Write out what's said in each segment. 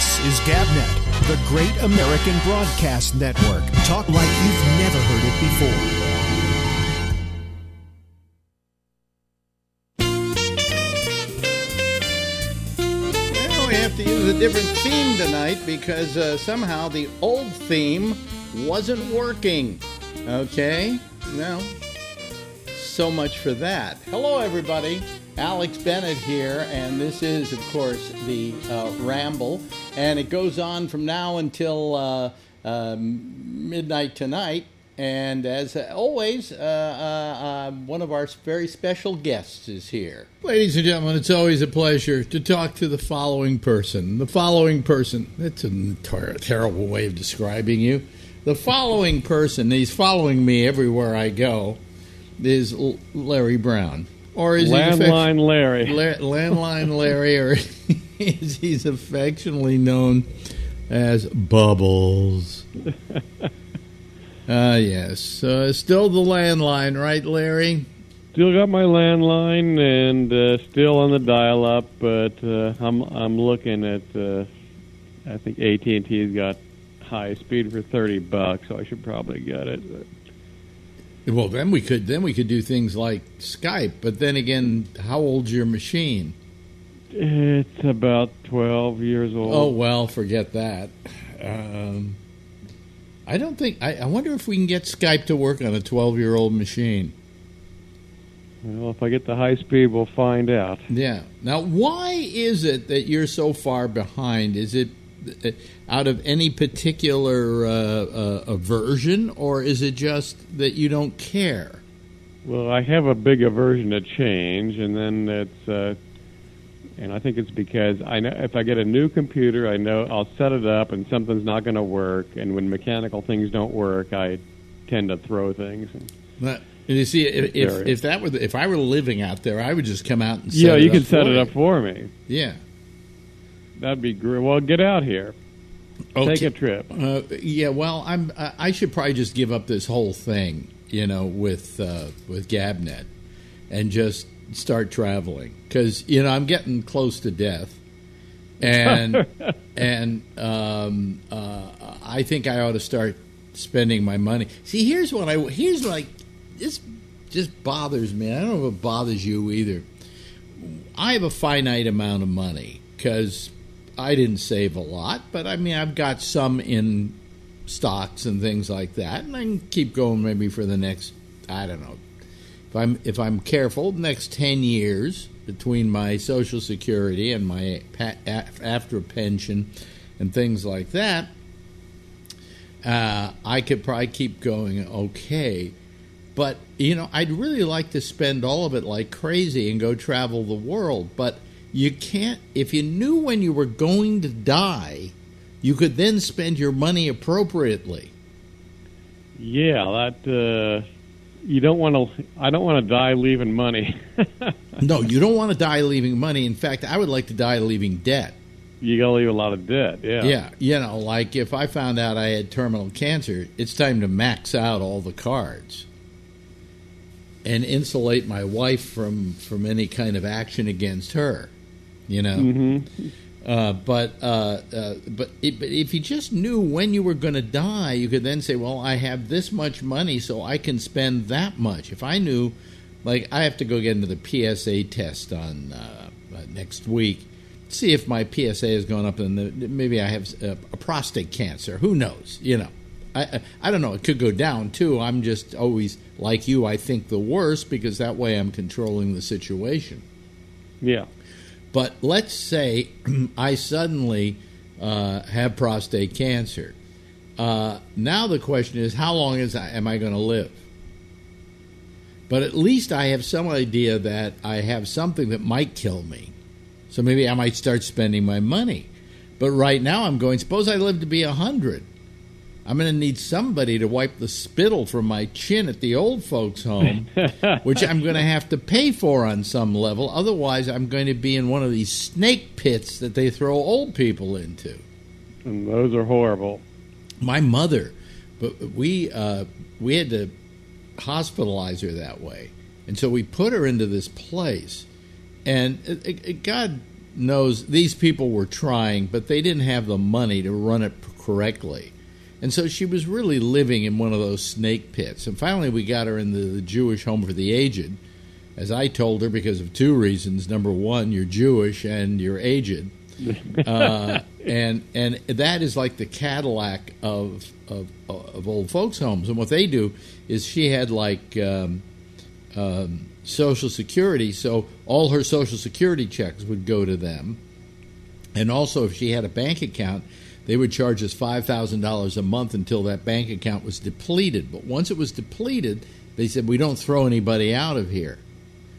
This is GabNet, the great American broadcast network. Talk like you've never heard it before. Well, we have to use a different theme tonight because uh, somehow the old theme wasn't working. Okay? Well, so much for that. Hello, everybody. Alex Bennett here, and this is, of course, the uh, Ramble. And it goes on from now until uh, uh, midnight tonight. And as always, uh, uh, uh, one of our very special guests is here. Ladies and gentlemen, it's always a pleasure to talk to the following person. The following person, that's a ter- terrible way of describing you. The following person, he's following me everywhere I go, is Larry Brown. Or is Landline he Larry. La- Landline Larry, or is he's affectionately known as Bubbles. Ah, yes. Uh, still the landline, right, Larry? Still got my landline and uh, still on the dial-up, but uh, I'm I'm looking at. Uh, I think AT and T's got high speed for thirty bucks, so I should probably get it. Well, then we could then we could do things like Skype. But then again, how old's your machine? It's about twelve years old. Oh well, forget that. Um, I don't think. I, I wonder if we can get Skype to work on a twelve-year-old machine. Well, if I get the high speed, we'll find out. Yeah. Now, why is it that you're so far behind? Is it out of any particular uh, uh, aversion, or is it just that you don't care? Well, I have a big aversion to change, and then it's, uh, and I think it's because I know if I get a new computer, I know I'll set it up, and something's not going to work. And when mechanical things don't work, I tend to throw things. But, and you see, if, if, if that were the, if I were living out there, I would just come out and set yeah, you can set it up for me. Yeah. That'd be great. Well, get out here. Take a trip. Uh, yeah, well, I'm. I I should probably just give up this whole thing, you know, with uh, with Gabnet, and just start traveling because you know I'm getting close to death, and and um, uh, I think I ought to start spending my money. See, here's what I here's like this just bothers me. I don't know if it bothers you either. I have a finite amount of money because I didn't save a lot, but I mean, I've got some in stocks and things like that, and I can keep going maybe for the next, I don't know, if I'm if I'm careful, the next ten years between my Social Security and my after pension and things like that, uh, I could probably keep going okay. But you know, I'd really like to spend all of it like crazy and go travel the world, but you can't if you knew when you were going to die you could then spend your money appropriately Yeah, that. Uh, you don't want to. I don't want to die leaving money. no you don't want to die leaving money in fact i would like to die leaving debt you got to leave a lot of debt. Yeah. yeah you know like if i found out i had terminal cancer it's time to max out all the cards and insulate my wife from from any kind of action against her you know Mm-hmm. Uh, but uh, uh, but, it, but if you just knew when you were going to die, you could then say, "Well, I have this much money, so I can spend that much." If I knew, like, I have to go get into the PSA test on uh, uh, next week, see if my PSA has gone up, and maybe I have a, a prostate cancer. Who knows? You know, I, I I don't know. It could go down too. I'm just always like you. I think the worst because that way I'm controlling the situation. Yeah. But let's say I suddenly uh, have prostate cancer. Uh, now the question is, how long is I, am I going to live? But at least I have some idea that I have something that might kill me. So maybe I might start spending my money. But right now I'm going, suppose I live to be 100. I'm going to need somebody to wipe the spittle from my chin at the old folks' home, which I'm going to have to pay for on some level. Otherwise, I'm going to be in one of these snake pits that they throw old people into. And those are horrible. My mother, but we uh, we had to hospitalize her that way, and so we put her into this place, and it, it, God knows these people were trying, but they didn't have the money to run it correctly. And so she was really living in one of those snake pits. And finally, we got her into the Jewish home for the aged, as I told her, because of two reasons. Number one, you're Jewish and you're aged. uh, and and that is like the Cadillac of, of of old folks' homes. And what they do is she had like um, um, Social Security, so all her Social Security checks would go to them. And also, if she had a bank account, they would charge us $5,000 a month until that bank account was depleted. But once it was depleted, they said, we don't throw anybody out of here.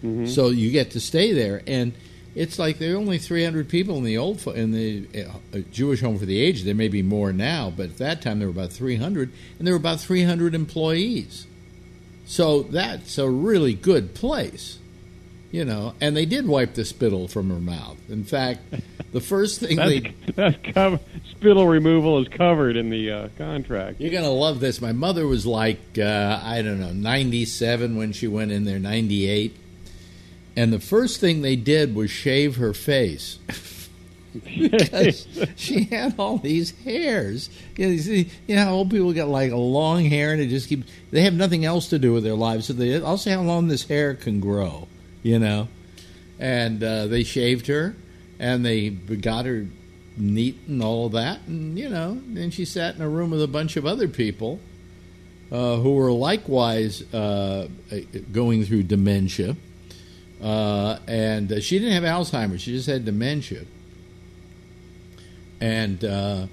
Mm-hmm. So you get to stay there. And it's like there are only 300 people in the old in the uh, Jewish home for the aged. There may be more now, but at that time there were about 300, and there were about 300 employees. So that's a really good place, you know. And they did wipe the spittle from her mouth. In fact, the first thing they that's cover, spittle removal is covered in the uh, contract. You're gonna love this. My mother was like uh, I don't know 97 when she went in there, 98, and the first thing they did was shave her face. because she had all these hairs. You know, you, see, you know, old people get like a long hair and they just keep. They have nothing else to do with their lives, so they. I'll see how long this hair can grow. You know, and uh, they shaved her, and they got her neat and all that, and you know, then she sat in a room with a bunch of other people. Uh, who were likewise uh, going through dementia, uh, and she didn't have Alzheimer's; she just had dementia and uh,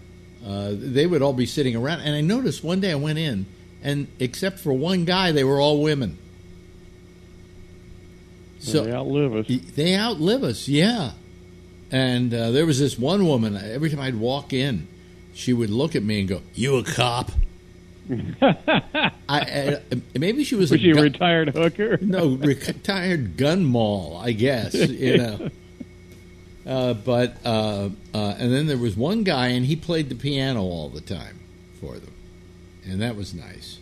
uh, they would all be sitting around. And I noticed one day I went in, and except for one guy, they were all women. So they outlive us. They outlive us, yeah. And uh, there was this one woman. Every time I'd walk in, she would look at me and go, "You a cop?" I, I, maybe she was, was a she gun- retired hooker. no, retired gun mall, I guess. You know. Uh, but uh, uh, and then there was one guy, and he played the piano all the time for them, and that was nice.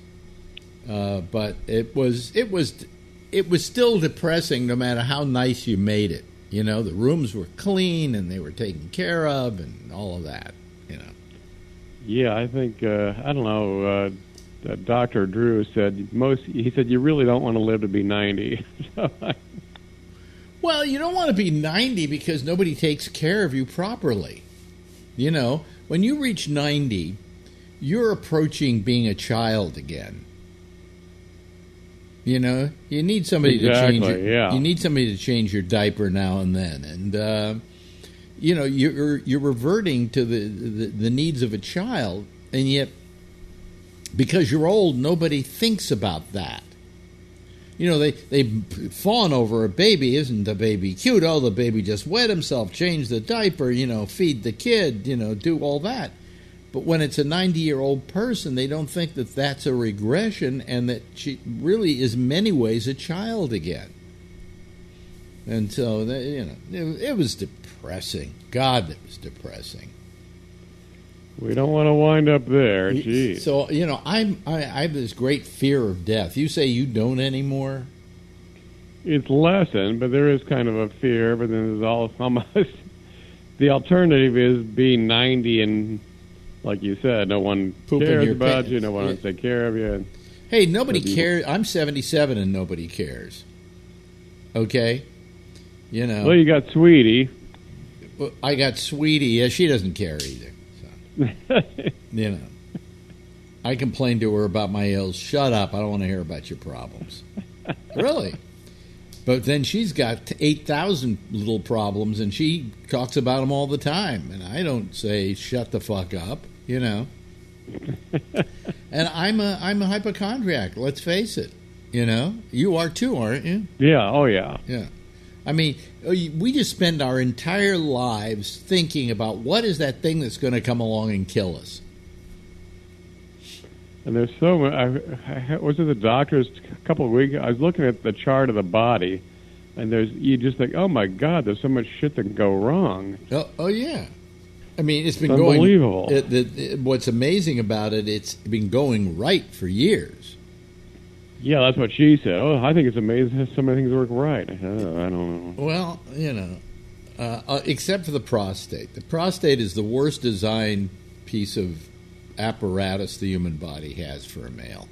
Uh, but it was it was it was still depressing, no matter how nice you made it. You know, the rooms were clean and they were taken care of, and all of that. You know. Yeah, I think uh, I don't know. Dr. Drew said most. He said you really don't want to live to be ninety. so well, you don't want to be 90 because nobody takes care of you properly. You know, when you reach 90, you're approaching being a child again. You know, you need somebody exactly, to change. Your, yeah. You need somebody to change your diaper now and then, and uh, you know you're you're reverting to the, the the needs of a child, and yet because you're old, nobody thinks about that you know, they, they fawn over a baby. Isn't the baby cute? Oh, the baby just wet himself, change the diaper, you know, feed the kid, you know, do all that. But when it's a 90 year old person, they don't think that that's a regression and that she really is, many ways, a child again. And so, you know, it, it was depressing. God, it was depressing. We don't want to wind up there. Gee. So you know, I'm I, I have this great fear of death. You say you don't anymore. It's lessened, but there is kind of a fear. But then there's all almost the alternative is being 90 and, like you said, no one Pooping cares your about pants. you. No one Yeah. wants to take care of you. Hey, nobody cares. I'm 77 and nobody cares. Okay, you know. Well, you got Sweetie. I got Sweetie. Yeah, she doesn't care either. So, you know, I complained to her about my ills. Shut up! I don't want to hear about your problems. really. But then she's got eight thousand little problems, and she talks about them all the time. And I don't say shut the fuck up, you know. and I'm a I'm a hypochondriac. Let's face it. You know, you are too, aren't you? yeah. Oh, yeah. Yeah. I mean, uh, we just spend our entire lives thinking about what is that thing that's going to come along and kill us. And there's so much. I, I was at the doctor's a couple of weeks. I was looking at the chart of the body, and there's you just think, oh my god, there's so much shit that can go wrong. Oh, oh yeah. I mean, it's been It's going. unbelievable. It, it, it- what's amazing about it, it's been going right for years. Yeah, that's what she said. Oh, I think it's amazing how so many things work right. I, oh, I don't know. Well, you know, Uh, uh, except for the prostate. The prostate is the worst designed piece of apparatus the human body has for a male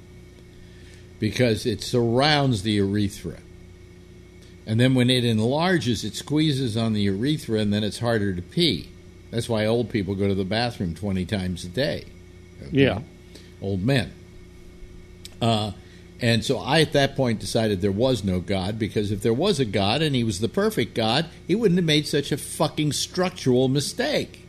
because it surrounds the urethra. And then when it enlarges, it squeezes on the urethra, and then it's harder to pee. That's why old people go to the bathroom 20 times a day. Okay? Yeah. Old men. Uh, and so I, at that point, decided there was no God because if there was a God and he was the perfect God, he wouldn't have made such a fucking structural mistake.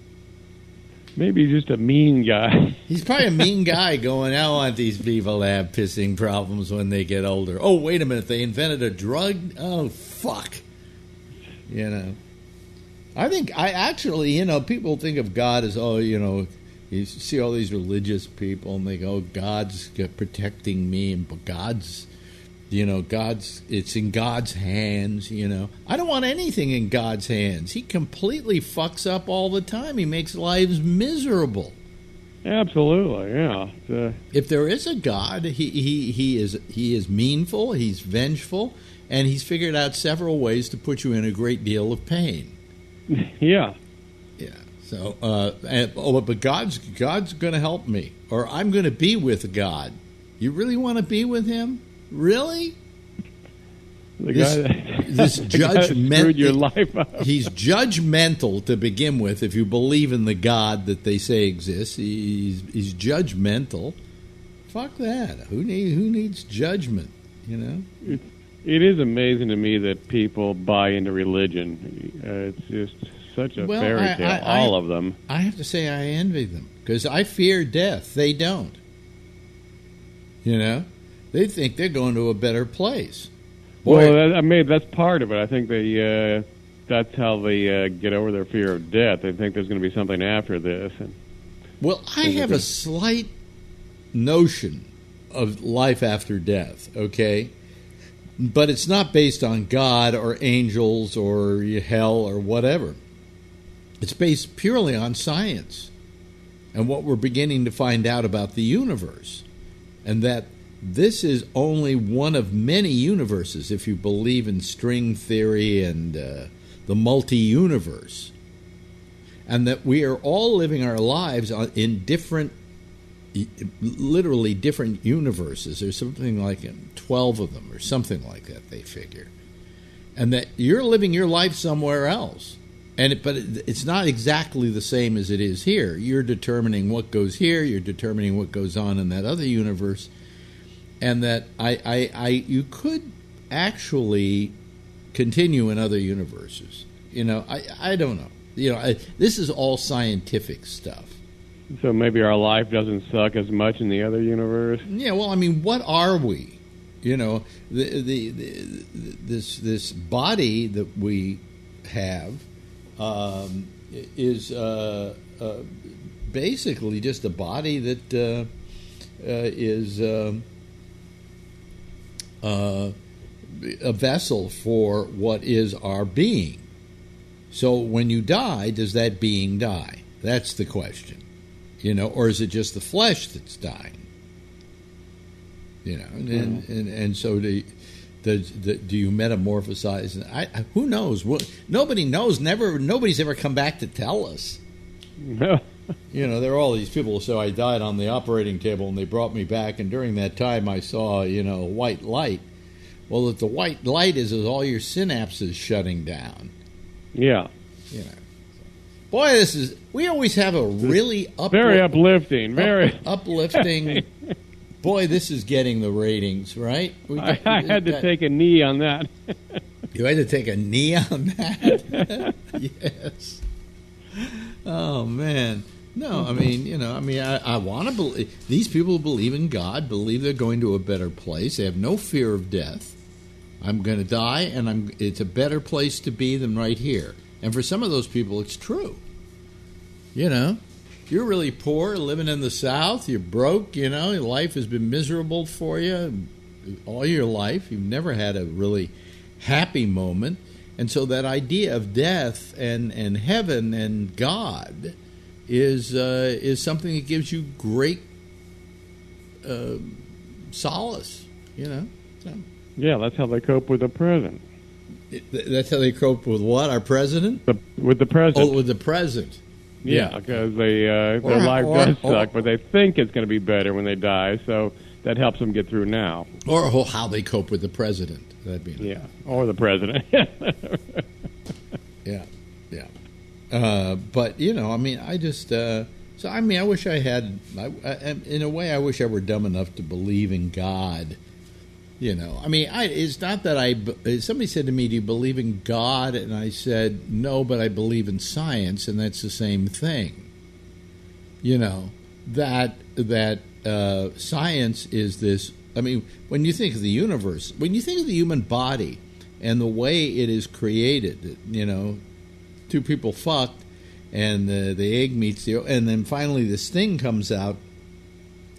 Maybe he's just a mean guy. He's probably a mean guy going, I want these people to have pissing problems when they get older. Oh, wait a minute, they invented a drug? Oh, fuck. You know. I think, I actually, you know, people think of God as, oh, you know, you see all these religious people and they go, God's protecting me and God's you know god's it's in god's hands you know. I don't want anything in god's hands. He completely fucks up all the time. He makes lives miserable. Absolutely, yeah. Uh, if there is a god he, he he is he is meanful he's vengeful and he's figured out several ways to put you in a great deal of pain yeah. yeah so uh and, oh but god's god's gonna help me or i'm gonna be with god you really want to be with him Really? The This- guy, this the judgment- screwed your life up. He's judgmental to begin with. If you believe in the God that they say exists, he's he's judgmental. Fuck that. Who need who needs judgment? You know. It is amazing to me that people buy into religion. Uh, it's just such a Well, fairy tale. I- I- all of them. I have to say I envy them because I fear death. They don't. You know, they think they're going to a better place. Boy, Well, that, I mean, that's part of it. I think they. Uh, that's how they uh, get over their fear of death. They think there's going to be something after this. And Well, I have a slight notion of life after death, okay? But it's not based on God or angels or hell or whatever. It's based purely on science and what we're beginning to find out about the universe. And that this is only one of many universes if you believe in string theory and uh, the multi universe and that we are all living our lives in different literally different universes there's something like 12 of them or something like that they figure and that you're living your life somewhere else and it, but it, it's not exactly the same as it is here you're determining what goes here you're determining what goes on in that other universe and that I, I, I you could actually continue in other universes. You know, I, I don't know. You know, I, this is all scientific stuff. So maybe our life doesn't suck as much in the other universe. Yeah, well, I mean, what are we? You know, the, the, the this this body that we have um, is uh, uh, basically just a body that uh, uh, is um uh, a vessel for what is our being. So when you die, does that being die? That's the question. You know, or is it just the flesh that's dying? You know, and and, mm-hmm. and, and so do, does, do, do you metamorphosize? I, who knows? What, nobody knows. Never. Nobody's ever come back to tell us. You know, there are all these people who say I died on the operating table and they brought me back, and during that time I saw, you know, white light. Well, if the white light is, is all your synapses shutting down. yeah. You know, boy, this is. We always have a really up, Very uplifting. Very. uplifting. boy, this is getting the ratings, right? We I, got- I had to take a knee on that. You had to take a knee on that. yes. Oh man. No, I mean, you know, I mean, I, I want to believe these people believe in God, believe they're going to a better place. They have no fear of death. I'm going to die, and I'm. It's a better place to be than right here. And for some of those people, it's true. You know, you're really poor, living in the South. You're broke. You know, life has been miserable for you all your life. You've never had a really happy moment. And so that idea of death and, and heaven and God is uh, is something that gives you great uh, solace, you know. So, yeah, that's how they cope with the present. That's how they cope with what? Our president? The, with the president. Oh, with the president. Yeah, because they uh, Or- their life or- does or- suck, but they think it's going to be better when they die. So that helps them get through now. Or ho- how they cope with the president. That'd be Yeah, or the president. Yeah, yeah. Uh, but you know, I mean, I just uh, so I mean, I wish I had. I, I, in a way, I wish I were dumb enough to believe in God. You know, I mean, I, it's not that I. Somebody said to me, "Do you believe in God?" And I said, "No, but I believe in science, and that's the same thing." You know that that uh, science is this. I mean, when you think of the universe, when you think of the human body and the way it is created, you know, two people fucked, and the the egg meets the, and then finally this thing comes out,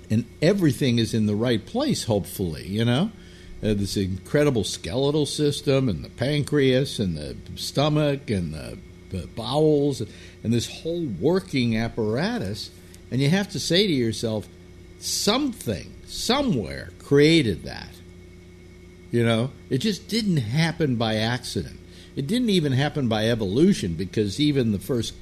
and everything is in the right place. Hopefully, you know, uh, this incredible skeletal system, and the pancreas, and the stomach, and the, the bowels, and this whole working apparatus, and you have to say to yourself, something somewhere created that. You know, it just didn't happen by accident. It didn't even happen by evolution because even the first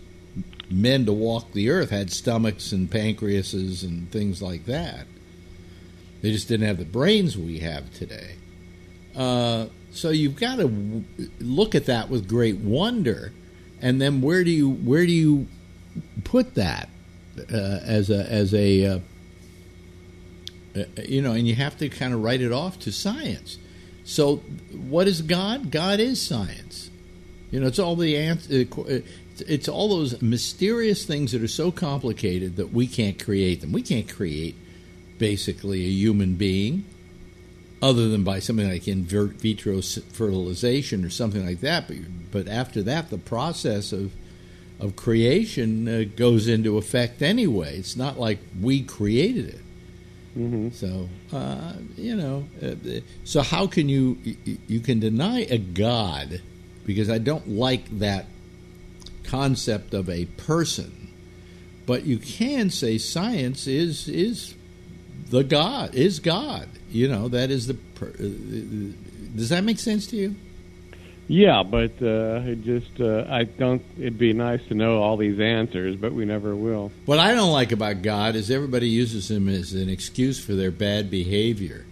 men to walk the earth had stomachs and pancreases and things like that. They just didn't have the brains we have today. Uh, so you've got to w- look at that with great wonder, and then where do you where do you put that uh, as a as a uh, uh, you know, and you have to kind of write it off to science. So, what is God? God is science. You know, it's all the ans- uh, uh, it's all those mysterious things that are so complicated that we can't create them. We can't create basically a human being other than by something like in vitro fertilization or something like that. But but after that, the process of of creation uh, goes into effect anyway. It's not like we created it. hmm So uh, you know, uh, so how can you you- you can deny a god because I don't like that concept of a person, but you can say science is is the God is God. You know that is the. Per, uh, does that make sense to you? Yeah, but uh, it just uh, I don't. It'd be nice to know all these answers, but we never will. What I don't like about God is everybody uses him as an excuse for their bad behavior.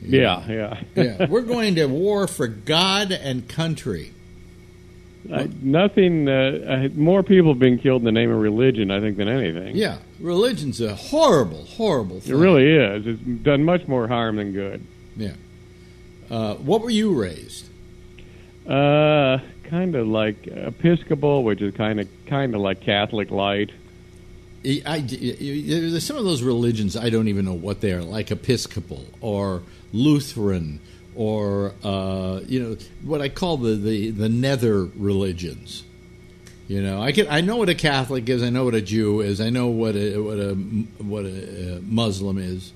Yeah, yeah. yeah, we're going to war for God and country. I, nothing. Uh, I, more people have been killed in the name of religion, I think, than anything. Yeah, religion's a horrible, horrible thing. It really is. It's done much more harm than good. Yeah. Uh, what were you raised? Uh, kind of like Episcopal, which is kind of kind of like Catholic light. I, I- there's some of those religions I don't even know what they are, like Episcopal or Lutheran or uh, you know what I call the, the, the nether religions. You know, I can I know what a Catholic is. I know what a Jew is. I know what a what a what a uh, Muslim is.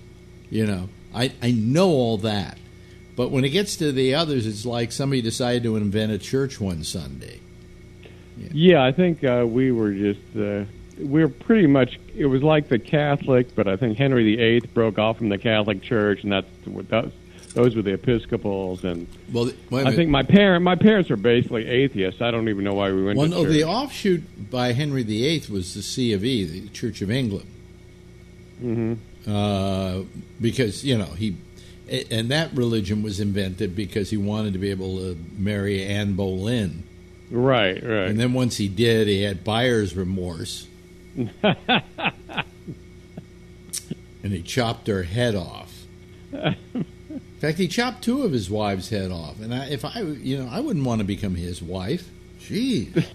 You know, I I know all that. But when it gets to the others, it's like somebody decided to invent a church one Sunday. Yeah, I think uh, we were just uh, we were pretty much. It was like the Catholic, but I think Henry VIII broke off from the Catholic Church, and that's what those, those were the Episcopals. And Well, I think my parent my parents were basically atheists. I don't even know why we went Well, to no, church. the offshoot by Henry VIII was the C of E, the Church of England, hmm uh, because you know he, and that religion was invented because he wanted to be able to marry Anne Boleyn, Right, right. and then once he did, he had buyer's remorse, and he chopped her head off. In fact, he chopped two of his wives' head off, and I, if I, you know, I wouldn't want to become his wife. Jeez,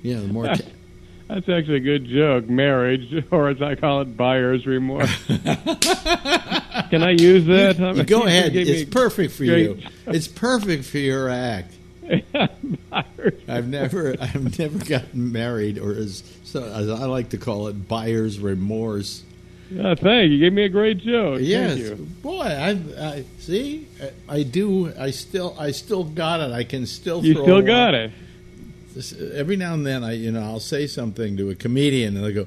you know, the more. T- That's actually a good joke. Marriage, or as I call it, buyer's remorse. Can I use that? You go ahead. It's perfect for great- you. It's perfect for your act. I've never, I've never gotten married, or as, so, as I like to call it, buyer's remorse. Yeah, thank you. You gave me a great joke. yes, Thank you. boy. I, I see. I, I do. I still, I still got it. I can still. You throw still got it. This- Every now and then, I, you know, I'll say something to a comedian, and they go,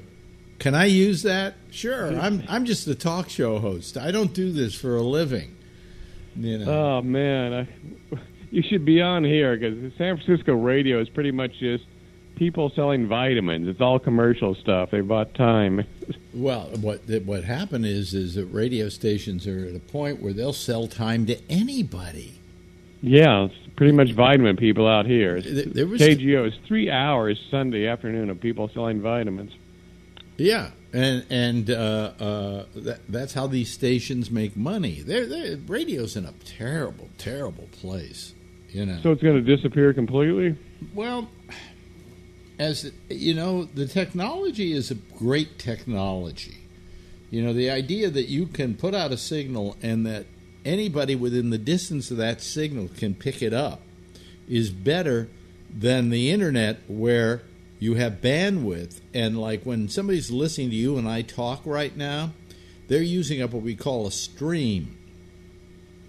"Can I use that?" Sure. I'm, I'm just a talk show host. I don't do this for a living. You know. Oh man, I, you should be on here because San Francisco radio is pretty much just people selling vitamins. It's all commercial stuff. They bought time. Well, what what happened is is that radio stations are at a point where they'll sell time to anybody. Yeah, it's pretty much vitamin people out here. There was KGO is three hours Sunday afternoon of people selling vitamins. Yeah, and and uh, uh, that, that's how these stations make money. They're, they're radio's in a terrible, terrible place. You know. So it's going to disappear completely. Well, as you know, the technology is a great technology. You know, the idea that you can put out a signal and that anybody within the distance of that signal can pick it up is better than the internet where you have bandwidth and like when somebody's listening to you and I talk right now, they're using up what we call a stream.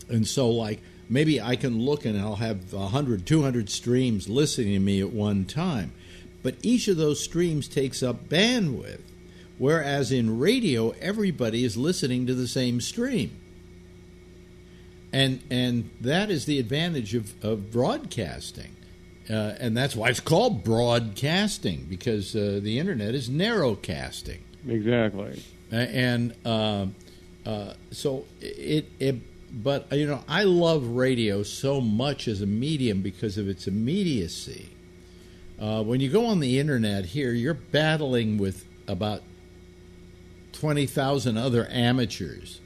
And so like maybe I can look and I'll have 100, 200 streams listening to me at one time but each of those streams takes up bandwidth. Whereas in radio, everybody is listening to the same stream. And, and that is the advantage of, of broadcasting. Uh, and that's why it's called broadcasting, because uh, the internet is narrowcasting. Exactly. And uh, uh, so it, it, but you know, I love radio so much as a medium because of its immediacy uh, when you go on the internet here, you're battling with about 20,000 other amateurs.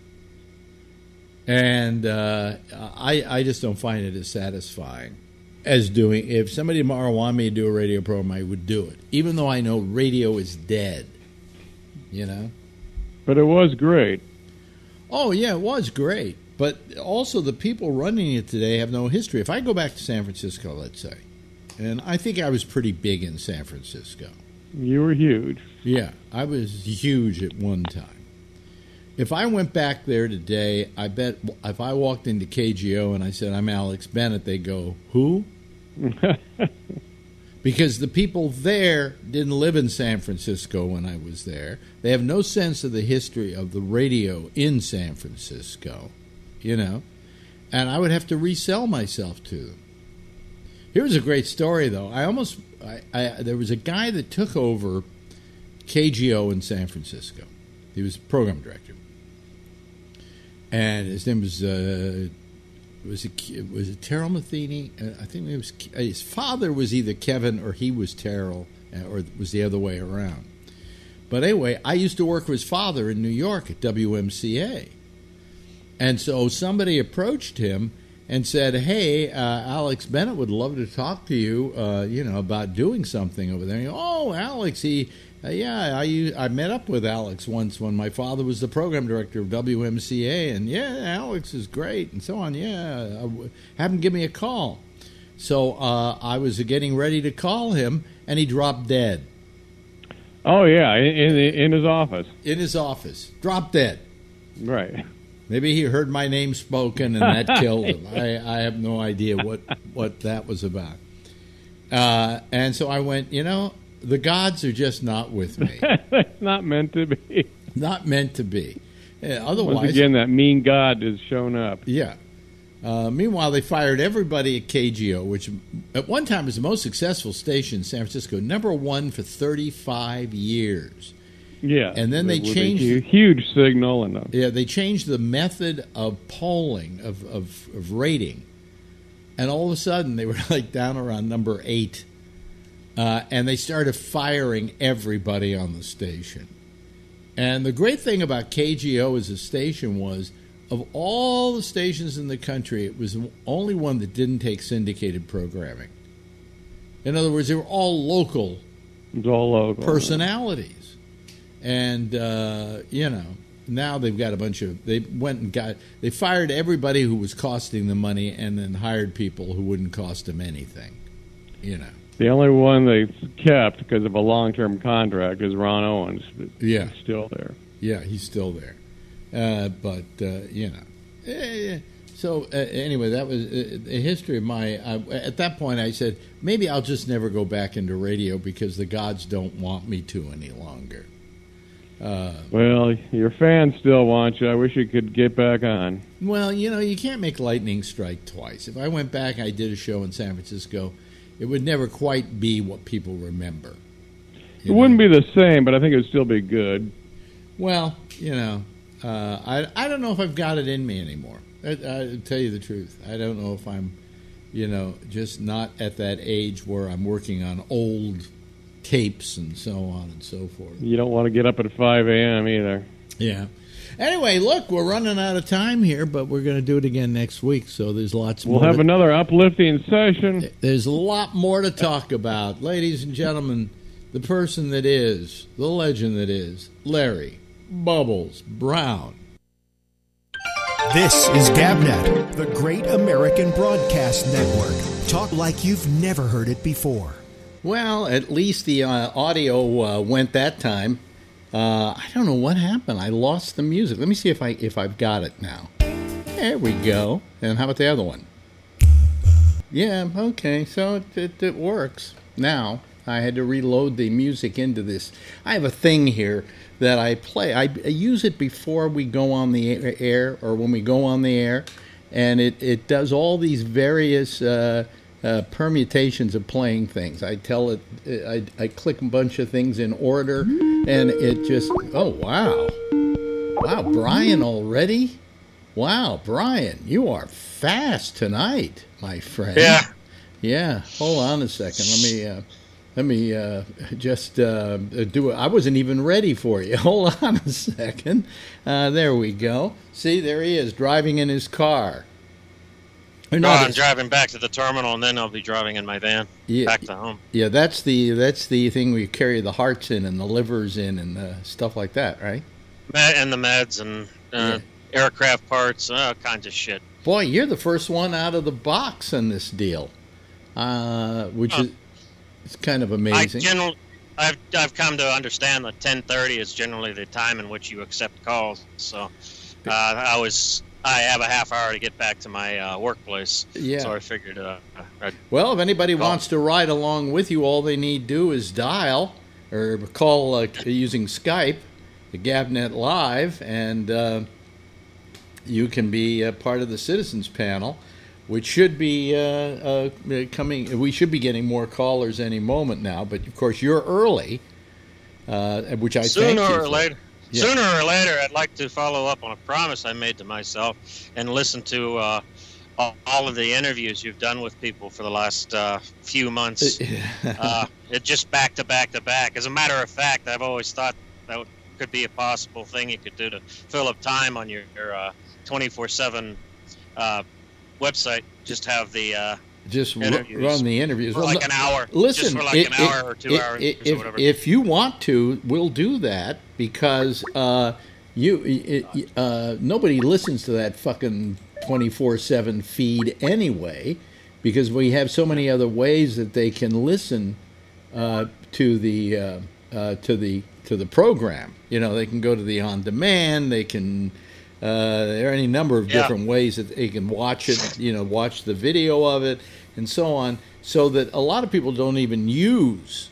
And uh, I, I just don't find it as satisfying as doing. If somebody tomorrow wanted me to do a radio program, I would do it, even though I know radio is dead. You know? But it was great. Oh, yeah, it was great. But also, the people running it today have no history. If I go back to San Francisco, let's say, and I think I was pretty big in San Francisco. You were huge. Yeah, I was huge at one time. If I went back there today, I bet if I walked into KGO and I said, I'm Alex Bennett, they go, Who? because the people there didn't live in San Francisco when I was there. They have no sense of the history of the radio in San Francisco, you know, and I would have to resell myself to them. Here's a great story, though. I almost I, I, there was a guy that took over KGO in San Francisco. He was program director, and his name was uh, was it was it Terrell Matheny? Uh, I think it was his father was either Kevin or he was Terrell, uh, or was the other way around. But anyway, I used to work with his father in New York at WMCA, and so somebody approached him and said, "Hey, uh, Alex Bennett would love to talk to you, uh, you know, about doing something over there." oh, Alex, he, uh, yeah, I I met up with Alex once when my father was the program director of WMCA, and yeah, Alex is great, and so on. Yeah, have him give me a call. So uh, I was getting ready to call him, and he dropped dead. Oh yeah, in in his office. In his office, dropped dead. Right. Maybe he heard my name spoken and that killed him. I, I have no idea what, what that was about. Uh, and so I went, you know, the gods are just not with me. Not meant to be. Not meant to be. Yeah, otherwise, once again, that mean god has shown up. Yeah. Uh, meanwhile, they fired everybody at KGO, which at one time was the most successful station in San Francisco, number one for 35 years. Yeah, and then they changed a huge signal and a, yeah they changed the method of polling of, of, of rating, and all of a sudden they were like down around number eight, uh, and they started firing everybody on the station. And the great thing about KGO as a station was, of all the stations in the country, it was the only one that didn't take syndicated programming. In other words, they were all local, all local personalities and uh, you know now they've got a bunch of they went and got they fired everybody who was costing them money and then hired people who wouldn't cost them anything you know. The only one they kept because of a long-term contract is Ronn Owens. Yeah. He's still there. Yeah he's still there. Uh, but uh, you know. Eh, so uh, anyway that was uh, the history of my at that point i said maybe i'll just never go back into radio because the gods don't want me to any longer Uh, Well, your fans still want you. I wish you could get back on. well, you know, you can't make lightning strike twice. If I went back, I did a show in San Francisco, it would never quite be what people remember. It wouldn't be the same, but I think it would still be good. Well, you know, uh, I I don't know if I've got it in me anymore. I, I tell you the truth, I don't know if I'm, you know, just not at that age where I'm working on old tapes and so on and so forth. You don't want to get up at 5 a.m. either. Yeah. Anyway, look, we're running out of time here, but we're going to do it again next week. So there's lots We'll more. have to- another uplifting session. There's a lot more to talk about, ladies and gentlemen. The person that is, the legend that is, Larry Bubbles Brown. This is GabNet, the Great American Broadcast Network. Talk like you've never heard it before. Well, at least the uh, audio uh, went that time. Uh, I don't know what happened. I lost the music. Let me see if I if I've got it now. There we go. And how about the other one? Yeah. Okay. So it, it, it works now. I had to reload the music into this. I have a thing here that I play. I, I use it before we go on the air or when we go on the air, and it, it does all these various uh, uh, permutations of playing things. I tell it, I, I click a bunch of things in order, and it just, oh, wow. Wow, Brian already? Wow, Brian, you are fast tonight, my friend. Yeah. Yeah. Hold on a second. Let me uh, let me uh, just uh, do it. I wasn't even ready for you. Hold on a second. Uh, there we go. See, there he is driving in his car. Or No, I'm driving back to the terminal, and then I'll be driving in my van Yeah. back to home. yeah, that's the that's the thing we carry the hearts in and the livers in and uh, stuff like that, right? And the meds and uh, aircraft parts, all kinds of shit. Boy, you're the first one out of the box in this deal, uh, which Huh. is it's kind of I amazing. general, I've I've come to understand that 10:30 is generally the time in which you accept calls. So uh, I was I have a half hour to get back to my uh, workplace. Yeah. So I figured uh, Well, if anybody Call. wants to ride along with you, all they need do is dial or call uh, using Skype, the Gabnet Live, and uh, you can be a part of the citizens panel, which should be uh, uh, coming. We should be getting more callers any moment now, but of course you're early, uh, which I sooner or later. Yeah. Sooner or later, I'd like to follow up on a promise I made to myself and listen to uh, all, of the interviews you've done with people for the last uh, few months. uh, it just back to back to back. As a matter of fact, I've always thought that could be a possible thing you could do to fill up time on your twenty four seven website. Just have the uh, just interviews. run the interviews. for like an hour. Listen, just for like it- an it- hour or two it- hours it- or if, whatever. if you want to, we'll do that because uh, you it, uh, nobody listens to that fucking twenty four seven feed anyway, because we have so many other ways that they can listen uh, to the uh, uh, to the to the program. You know, they can go to the on demand. They can. Uh, there are any number of Yeah. different ways that they can watch it. You know, watch the video of it and so on. So that a lot of people don't even use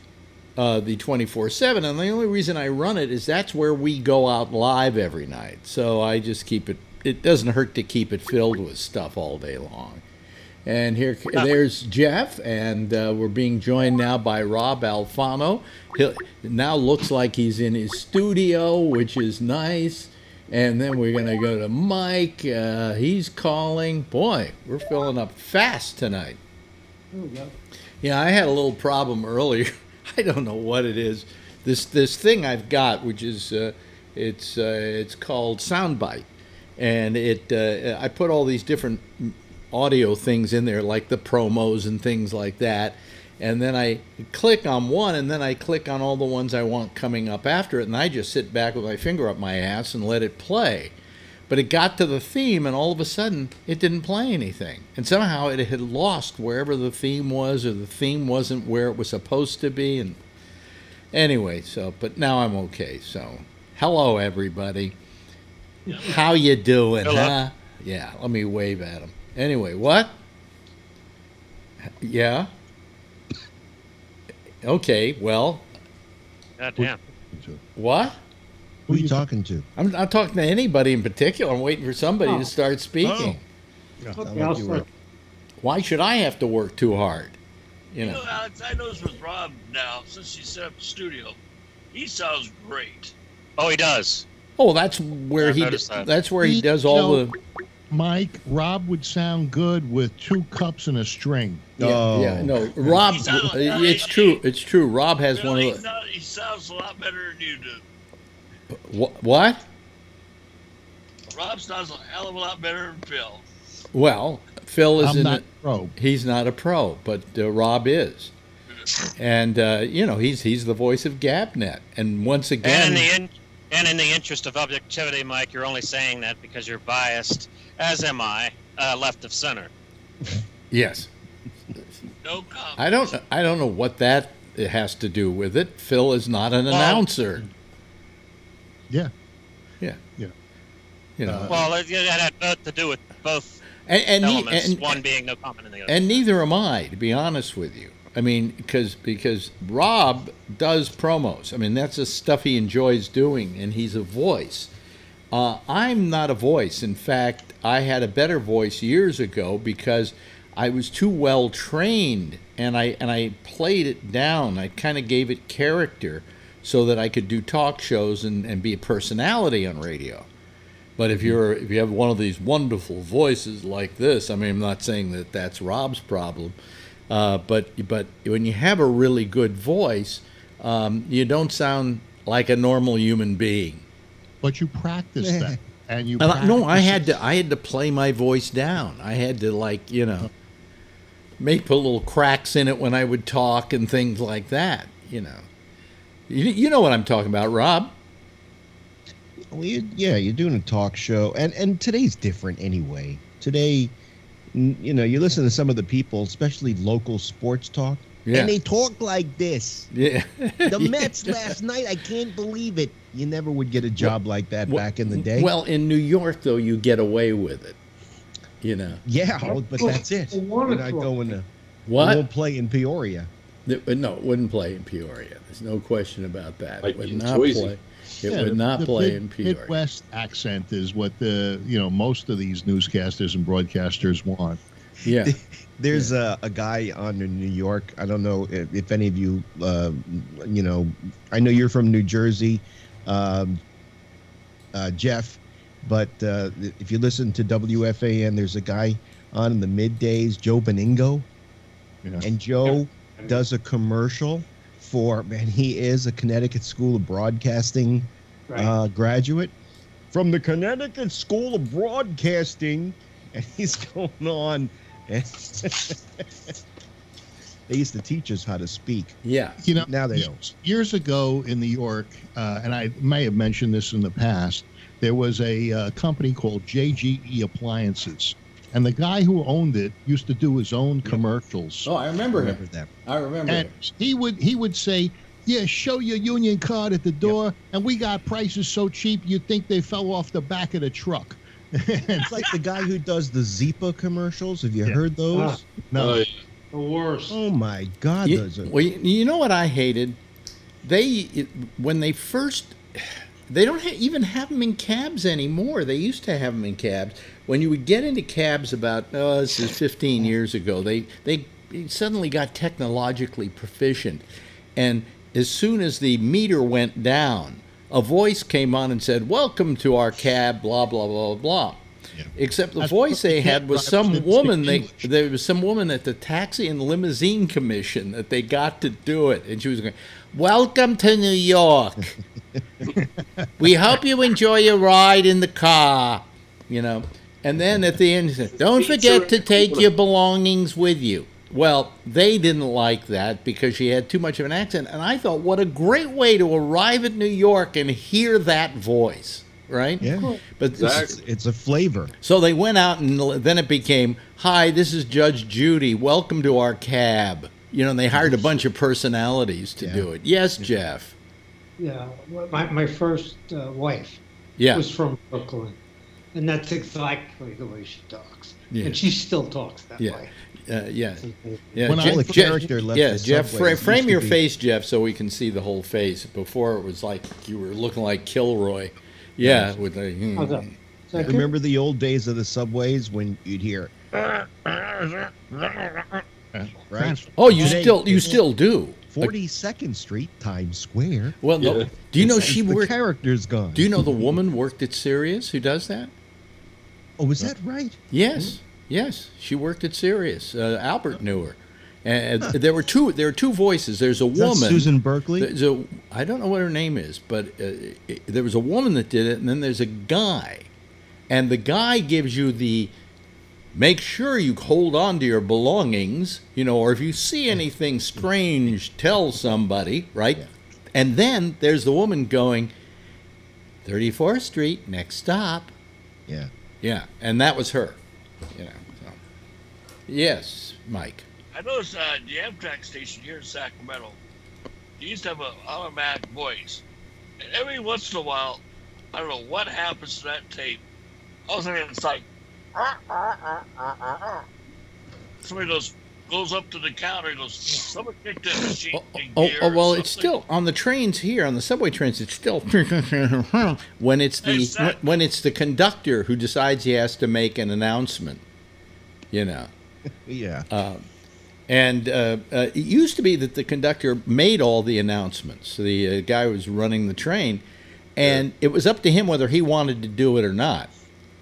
uh, the 24 7. And the only reason I run it is that's where we go out live every night. So I just keep it, it doesn't hurt to keep it filled with stuff all day long. And here, there's Jeff, and uh, we're being joined now by Rob Alfano. He now looks like he's in his studio, which is nice. And then we're going to go to Mike. Uh, he's calling. Boy, we're filling up fast tonight. Yeah, I had a little problem earlier. I don't know what it is. This this thing I've got, which is uh, it's uh, it's called SoundByte, and it uh, I put all these different audio things in there, like the promos and things like that. And then I click on one, and then I click on all the ones I want coming up after it, and I just sit back with my finger up my ass and let it play. But it got to the theme, and all of a sudden, it didn't play anything. And somehow it had lost wherever the theme was, or the theme wasn't where it was supposed to be. And anyway, so but now I'm okay. So, hello everybody. How you doing, Hello. huh? Yeah, let me wave at them. Anyway, what? Yeah. Okay. Well, God damn. what? Who are you talking to? I'm not talking to anybody in particular. I'm waiting for somebody Oh. to start speaking. Oh. Sound Okay, like I'll you were- start. Why should I have to work too hard? You You know. know, Alex, I noticed with Rob now, since he set up the studio, he sounds great. Oh, he does. Oh, that's where I've he. noticed that. That's where he He- does all no. the. Mike, Rob would sound good with two cups and a string. Yeah, Oh. yeah, no, Rob. Sounds- It's true. It's true. Rob has one of he's the. not- he sounds a lot better than you do. Wh- What? Rob sounds a hell of a lot better than Phil. Well, Phil is I'm not the- pro. he's not a pro, but uh, Rob is, and uh, you know he's he's the voice of GabNet. And once again, in the in, and in the interest of objectivity, Mike, you're only saying that because you're biased, as am I, uh, left of center. yes, No comment. I don't I don't know what that has to do with it. Phil is not an Well- announcer. Yeah. Yeah. Yeah. You know, Well, it, it had both to do with both and and, he, elements. and one being no comment and the other. and neither am I, to be honest with you. I mean, because because Rob does promos. I mean, that's the stuff he enjoys doing, and he's a voice. Uh, I'm not a voice. In fact, I had a better voice years ago because I was too well trained, and I and I played it down. I kind of gave it character so that I could do talk shows and, and be a personality on radio. But if you're if you have one of these wonderful voices like this, I mean, I'm not saying that that's Rob's problem, uh, but but when you have a really good voice, um, you don't sound like a normal human being. But you practice that. And you And I- no, I had to I had to play my voice down. I had to like you know, make put little cracks in it when I would talk and things like that. You know, you, you know what I'm talking about, Rob. Well, you, yeah, you're doing a talk show, and and today's different anyway. Today, n- you know, you listen to some of the people, especially local sports talk, Yeah. and they talk like this. Yeah. The Mets last night, I can't believe it. You never would get a job like that Well- back in the day. Well, in New York, though, you get away with it. You know yeah, oh, but that's it. I wanna You're not talk. going to. what? Won't play in Peoria. Uh, no, it wouldn't play in Peoria. There's no question about that. Like it would not Boise. play. It Yeah, would not the play mid- in Peoria. Midwest accent is what the you know most of these newscasters and broadcasters want. Yeah. There's a, a guy on in New York. I don't know if, if any of you, uh, you know, I know you're from New Jersey, um, uh, Jeff, but uh, if you listen to WFAN, there's a guy on in the middays, Joe Benigno, Yeah. and Joe does a commercial for, man, he is a Connecticut School of Broadcasting Right. uh, graduate from the Connecticut School of Broadcasting, and he's going on. They used to teach us how to speak. Yeah. You know, Now they y- don't. Years ago in New York, uh, and I may have mentioned this in the past, there was a uh, company called JGE Appliances, and the guy who owned it used to do his own commercials. Oh, I remember him. Remember that? I remember and him. he would he would say, "Yeah, show your union card at the door, and we got prices so cheap you'd think they fell off the back of the truck." It's like the guy who does the Zipa commercials. Have you Yeah. heard those? Ah, no, Oh, yeah. the worst. Oh my God! You, those are, well, you, you know what I hated? They it, when they first they don't ha- even have them in cabs anymore. They used to have them in cabs. When you would get into cabs about oh, this is 15 years ago, they they suddenly got technologically proficient, and as soon as the meter went down, a voice came on and said, "Welcome to our cab." Blah blah blah blah. Except the That's voice they they had was some woman. the They there was some woman at the taxi and limousine commission that they got to do it, and she was going, "Welcome to New York. we hope you enjoy your ride in the car." You know, and then at the end, he said, "Don't forget to take your belongings with you." Well, they didn't like that because she had too much of an accent, and I thought, what a great way to arrive at New York and hear that voice, right? yeah, But Exactly. it's, it's a flavor. so they went out, and then it became, "Hi, this is Judge Judy. Welcome to our cab." You know, and they hired a bunch of personalities to Yeah. do it. Yes, Jeff. Yeah, my, my first uh, wife Yeah. was from Brooklyn, and that's exactly the way she talks. Yeah. And she still talks that Yeah. way. Uh, yeah, yeah. When I- Jeff, Well, the Jeff- character left yeah, Jeff, subway. fra- frame your be- face, Jeff, so we can see the whole face. Before it was like you were looking like Kilroy. Yeah, with the. hmm. How's that? Is that good? Remember the old days of the subways when you'd hear, right? Oh, you Today- still you still do. Forty Second Street, Times Square. Well, no, do you know It's- she the character's gone. Do you know the woman worked at Sirius who does that? Oh, is that right? Yes, yes, she worked at Sirius. Uh, Albert knew her, and there were two. There are two voices. There's a Is that woman. Susan Berkeley. There's a, I don't know what her name is, but uh, it, there was a woman that did it, and then there's a guy, and the guy gives you the make sure you hold on to your belongings, you know, or if you see anything strange, tell somebody, right? Yeah. And then there's the woman going, 34th Street, next stop. Yeah. Yeah, and that was her. You know. So. Yes, Mike. I noticed uh, the Amtrak station here in Sacramento, they used to have an automatic voice. And every once in a while, I don't know what happens to that tape. All of a sudden, it's like, ah, ah, ah, somebody goes goes up to the counter and goes, someone kicked that machine Oh, oh, oh, well, it's still on the trains here, on the subway trains. It's still when it's the Exactly. when it's the conductor who decides he has to make an announcement. You know, Yeah. and uh, uh, it used to be that the conductor made all the announcements. The uh, guy was running the train, and it was up to him whether he wanted to do it or not.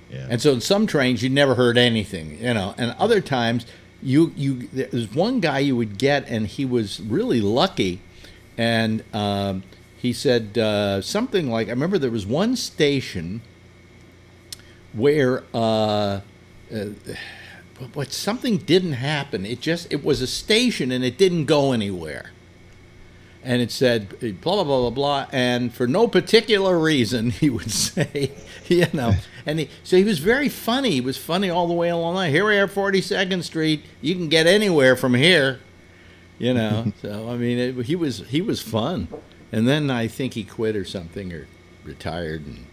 yeah. And so in some trains you never heard anything, you know, and other times you you there's one guy you would get and he was really lucky, and um, he said uh, something like I remember there was one station where uh, uh, something didn't happen. It just it was a station and it didn't go anywhere. And it said blah blah blah blah blah. And for no particular reason he would say you know and he so he was very funny. He was funny all the way along line. Here we are 42nd street. You can get anywhere from here you know? So i mean it, he was he was fun. And then i think he quit or something or retired. And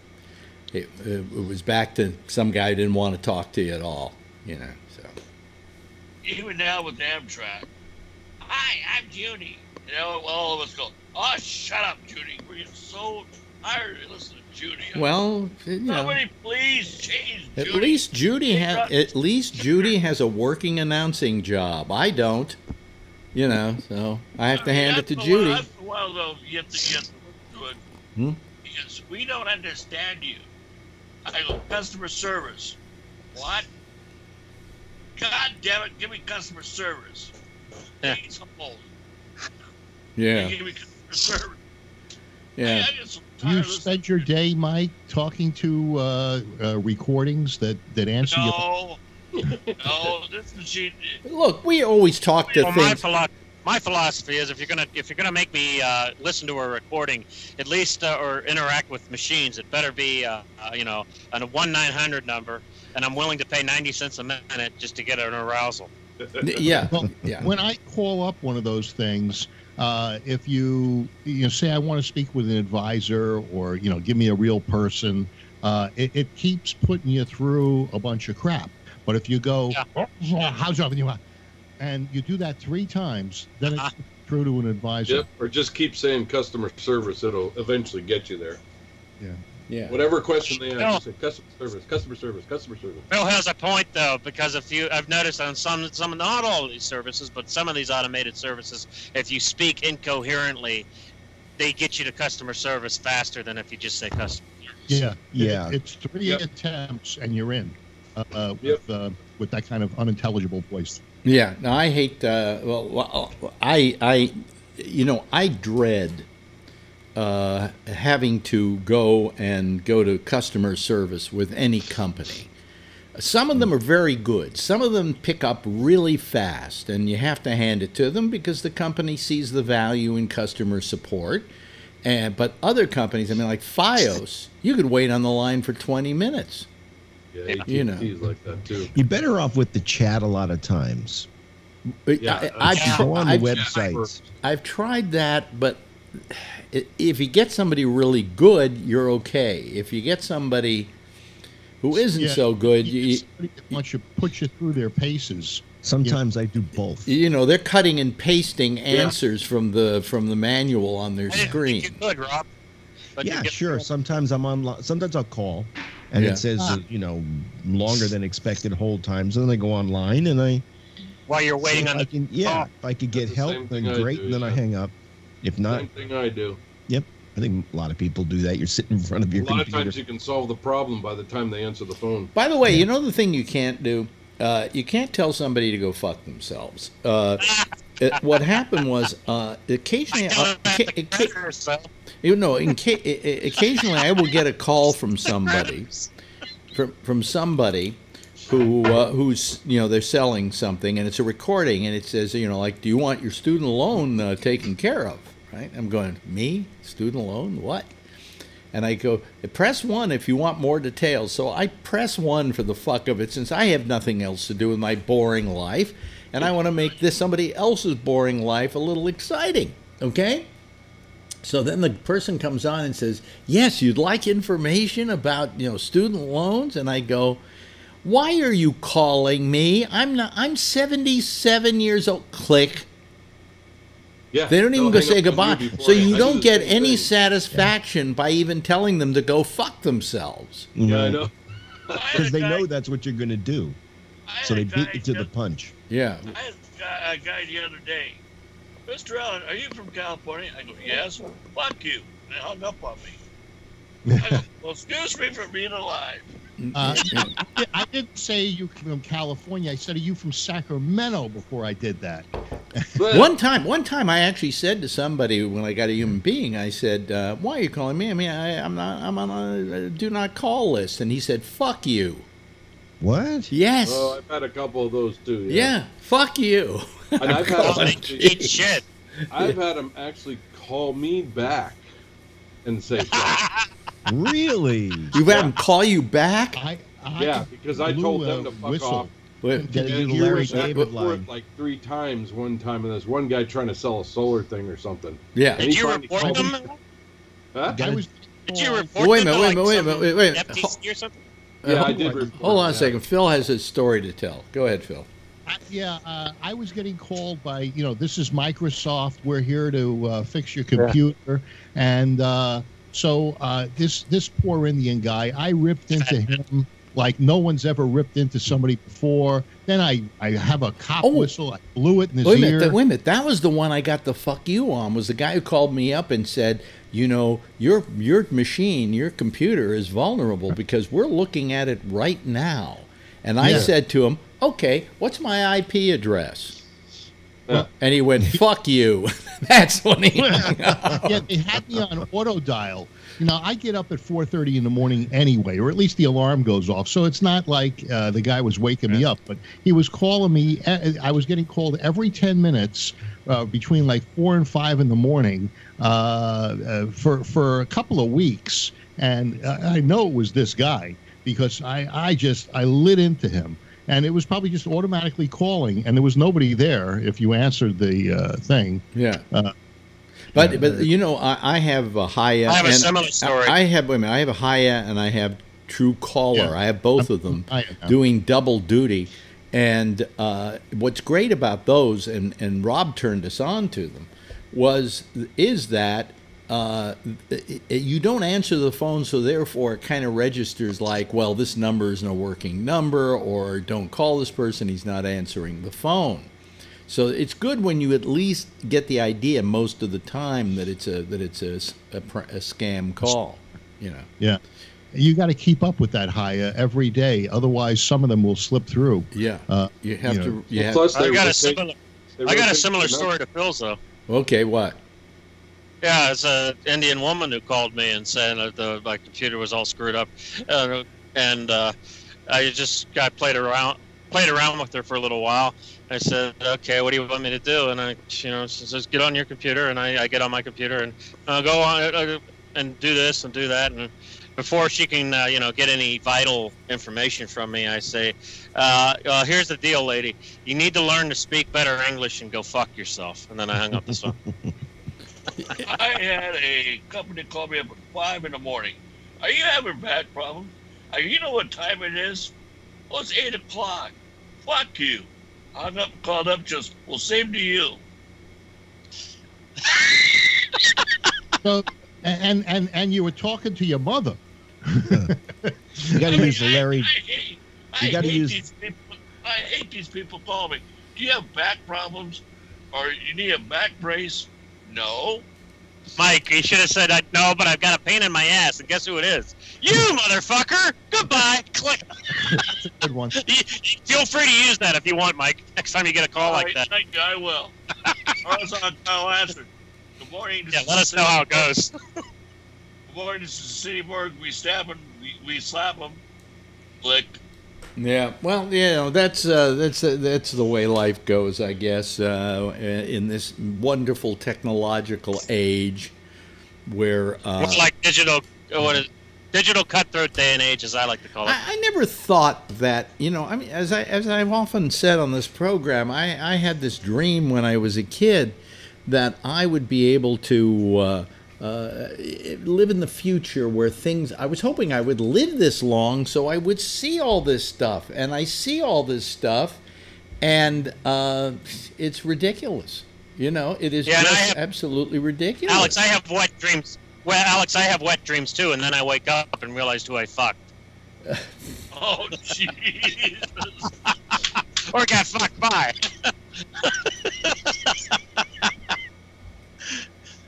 it, it, it was back to some guy who didn't want to talk to you at all you know so. Even now with Amtrak. Hi, I'm Judy. You know, all of us go, oh, shut up, Judy. We're so tired of listening to Judy. well you know Somebody please change At least Judy has. At least Judy has a working announcing job. I don't. You know, so I have to I mean, hand it to after a while- Judy. After a though, you have to, have to it Hmm? because we don't understand you. I go, customer service. What? God damn it, give me customer service. Yeah. Yeah, Give me customer service. yeah. I, I get so Do you of listening spend your day, Mike, talking to uh, uh, recordings that, that answer your No, no, this machine. Look, we always talk to Well, my, things. philo- my philosophy is if you're gonna if you're gonna make me uh, listen to a recording, at least uh, or interact with machines, it better be uh, uh, you know a one nine hundred number, and I'm willing to pay ninety cents a minute just to get an arousal. Yeah, Well, yeah. when I call up one of those things, uh, if you you know say I want to speak with an advisor or you know give me a real person, uh, it, it keeps putting you through a bunch of crap. But if you go, "Oh, how's you and you do that three times, then it's through to an advisor. Yep. Or just keep saying customer service. It'll eventually get you there. yeah. Whatever question they No. ask, you say customer service, customer service, customer service. Bill has a point though, because if you, I've noticed on some, some, not all of these services, but some of these automated services, if you speak incoherently, they get you to customer service faster than if you just say customer. Yeah, Yeah. It- it's three Yep. attempts and you're in uh, uh, Yep. with uh, with that kind of unintelligible voice. Yeah, no, I hate. Uh, well, well, I, I, you know, I dread uh, having to go and go to customer service with any company. Some of them are very good. Some of them pick up really fast, and you have to hand it to them because the company sees the value in customer support. And but other companies, I mean, like FiOS, you could wait on the line for twenty minutes. Yeah, You know. AT&T is like that too. You're better off with the chat a lot of times. Yeah, I, I've, uh, Go on the I've, websites. I've tried that, but i- if you get somebody really good, you're okay. If you get somebody, who isn't Yeah. so good, you, You- somebody that wants to put you through their paces. Sometimes I do both. you know they're cutting and pasting answers from the from the manual on their I screen. think you could, Rob. But you yeah, get- sure. Sometimes I'm on. Sometimes I'll call, and Yeah. it says uh, you know longer than expected hold times. And then I go online and I While you're waiting see if on I the can, yeah, if I could get That's the help, then great, do, and then I hang up. If not, Same thing I do. Yep, I think a lot of people do that. You're sitting in front of your. A your lot of times you can solve the problem by the time they answer the phone. By the way, you know the thing you can't do? Uh, you can't tell somebody to go fuck themselves. Uh, it, what happened was uh, occasionally, uh, occa- occa- you know, in ca- i- i- occasionally I will get a call from somebody, from from somebody who uh, who's you know they're selling something and it's a recording and it says you know like do you want your student loan uh, taken care of? Right? I'm going me student loan what? And I go, press one if you want more details. So I press one for the fuck of it, since I have nothing else to do with my boring life, and I want to make this somebody else's boring life a little exciting. Okay? So then the person comes on and says, "Yes, you'd like information about you know student loans," and I go, "Why are you calling me? I'm not. I'm 77 years old." Click. Yeah. They don't even go say goodbye. before So I- I you do don't the get any thing. satisfaction by even telling them to go fuck themselves. Yeah, I mm-hmm. know. because they know that's what you're going to do. So they beat you to the punch. Yeah. I had a guy, a guy the other day. Mr. Allen, are you from California? I go, yes. Fuck you. And they hung up on me. I go, well, excuse me for being alive. Uh, I didn't say you from California. I said, "Are you from Sacramento?" Before I did that. One time, one time, I actually said to somebody when I got a human being, I said, uh, "Why are you calling me? I mean, I, I'm not. I'm on a do not call list." And he said, "Fuck you." What? Yes. Oh, I've had a couple of those too. yeah. Fuck you. And I've had them actually, eat shit. I've had them actually call me back and say, fuck. Really? You've had him call you back. I, I yeah, because I told them to fuck whistle. off. Wait, Gotta And you Larry were David line. like three times one time, and there's one guy trying to sell a solar thing or something. yeah. Did you report them? me. Huh? I was. Did you report Wait a them minute, wait a minute, like, wait a minute, wait a minute. FTC or something? Yeah, Uh, I did. hold- report Hold on a that. second. Phil has a story to tell. Go ahead, Phil. I, yeah, uh, I was getting called by you know this is Microsoft. We're here to uh, fix your computer, and uh, so uh, this this poor Indian guy, I ripped into him like no one's ever ripped into somebody before. Then I I have a cop Oh. whistle. I blew it in his Wait a ear. minute. That, wait a minute. That was the one I got the fuck you on. Was the guy who called me up and said, you know, your your machine, your computer is vulnerable because we're looking at it right now. And I Yeah. said to him, okay, what's my IP address? Yeah. And he went, fuck you. That's when he yeah, they had me on auto dial. You know, I get up at 4:30 in the morning anyway, or at least the alarm goes off. So it's not like uh, the guy was waking me up, but he was calling me. uh, I was getting called every 10 minutes uh, between like four and five in the morning uh, uh, for for a couple of weeks, and uh, I know it was this guy because I I just I lit into him. And it was probably just automatically calling, and there was nobody there if you answered the uh, thing. Yeah. Uh, But but you know I, I have a Hiya. I have a similar story. I, I have wait a minute, I have a Hiya and I have True Caller. Yeah. I have both of them I doing double duty. And uh, what's great about those, and, and Rob turned us on to them, was is that uh, it- it- you don't answer the phone, so therefore it kind of registers like, well, this number isn't a working number, or don't call this person, he's not answering the phone. So it's good when you at least get the idea most of the time that it's a that it's a, s- a pr- a scam call. You know. Yeah. You got to keep up with that higher every day. Otherwise, some of them will slip through. Yeah. Uh, you have you to. know. You have, Plus, they I got a similar. I got a similar story to Phil's though. okay. What? Yeah, it's a Indian woman who called me and said that the, my computer was all screwed up, uh, and uh, I just I played around played around with her for a little while. I said, "Okay, what do you want me to do?" And I, you know, she says, "Get on your computer," and I, I get on my computer and uh, go on uh, and do this and do that, and before she can, uh, you know, get any vital information from me, I say, uh, uh, "Here's the deal, lady. You need to learn to speak better English and go fuck yourself." And then I hung up the phone. I had a company call me up at five in the morning. Are you having back problems? Uh, you know what time it is? Well, it's 8 o'clock. Fuck you. I'm up, called up, just, well, same to you. So, and and and you were talking to your mother. You got I to mean, use the I- Larry. I, hate, I you gotta hate use- these people. I hate these people calling me. Do you have back problems, or you need a back brace? No. Mike, you should have said, "I no, but I've got a pain in my ass." And guess who it is? You, motherfucker! Goodbye. Click. That's a good one. You- you- Feel free to use that if you want, Mike. Next time you get a call All like right, that. Thank you. I will. or else I'll, I'll answer. Good morning. Yeah, let us know how it goes. Good morning. This is the City Morgue. We stab them. We, we slap them. Click. Yeah, well, you know that's uh, that's uh, that's the way life goes, I guess. Uh, in this wonderful technological age, where uh, It's like digital, uh, what is digital cutthroat day and age, as I like to call it. I, I never thought that you know. I mean, as I as I've often said on this program, I I had this dream when I was a kid that I would be able to uh, uh, live in the future where things. I was hoping I would live this long so I would see all this stuff, and I see all this stuff, and uh, it's ridiculous. You know, it is Yeah, just have- absolutely ridiculous. Alex, I have wet dreams. Well, Alex, I have wet dreams too, and then I wake up and realize who I fucked Oh, Jesus. or got fucked by.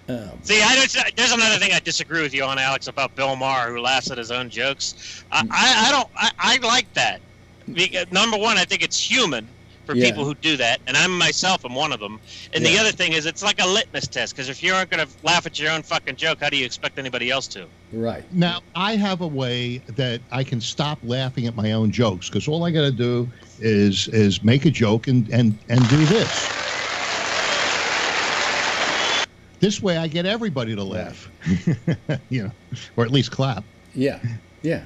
Um, See, I don't. There's another thing I disagree with you on, Alex, about Bill Maher, who laughs at his own jokes. I, I, I don't. I, I like that. Because, number one, I think it's human for Yeah. people who do that, and I myself am one of them. And the other thing is, it's like a litmus test. Because if you aren't going to laugh at your own fucking joke, how do you expect anybody else to? right. Now I have a way that I can stop laughing at my own jokes because all I got to do is is make a joke and and and do this. This way, I get everybody to laugh, you know, or at least clap. Yeah, yeah.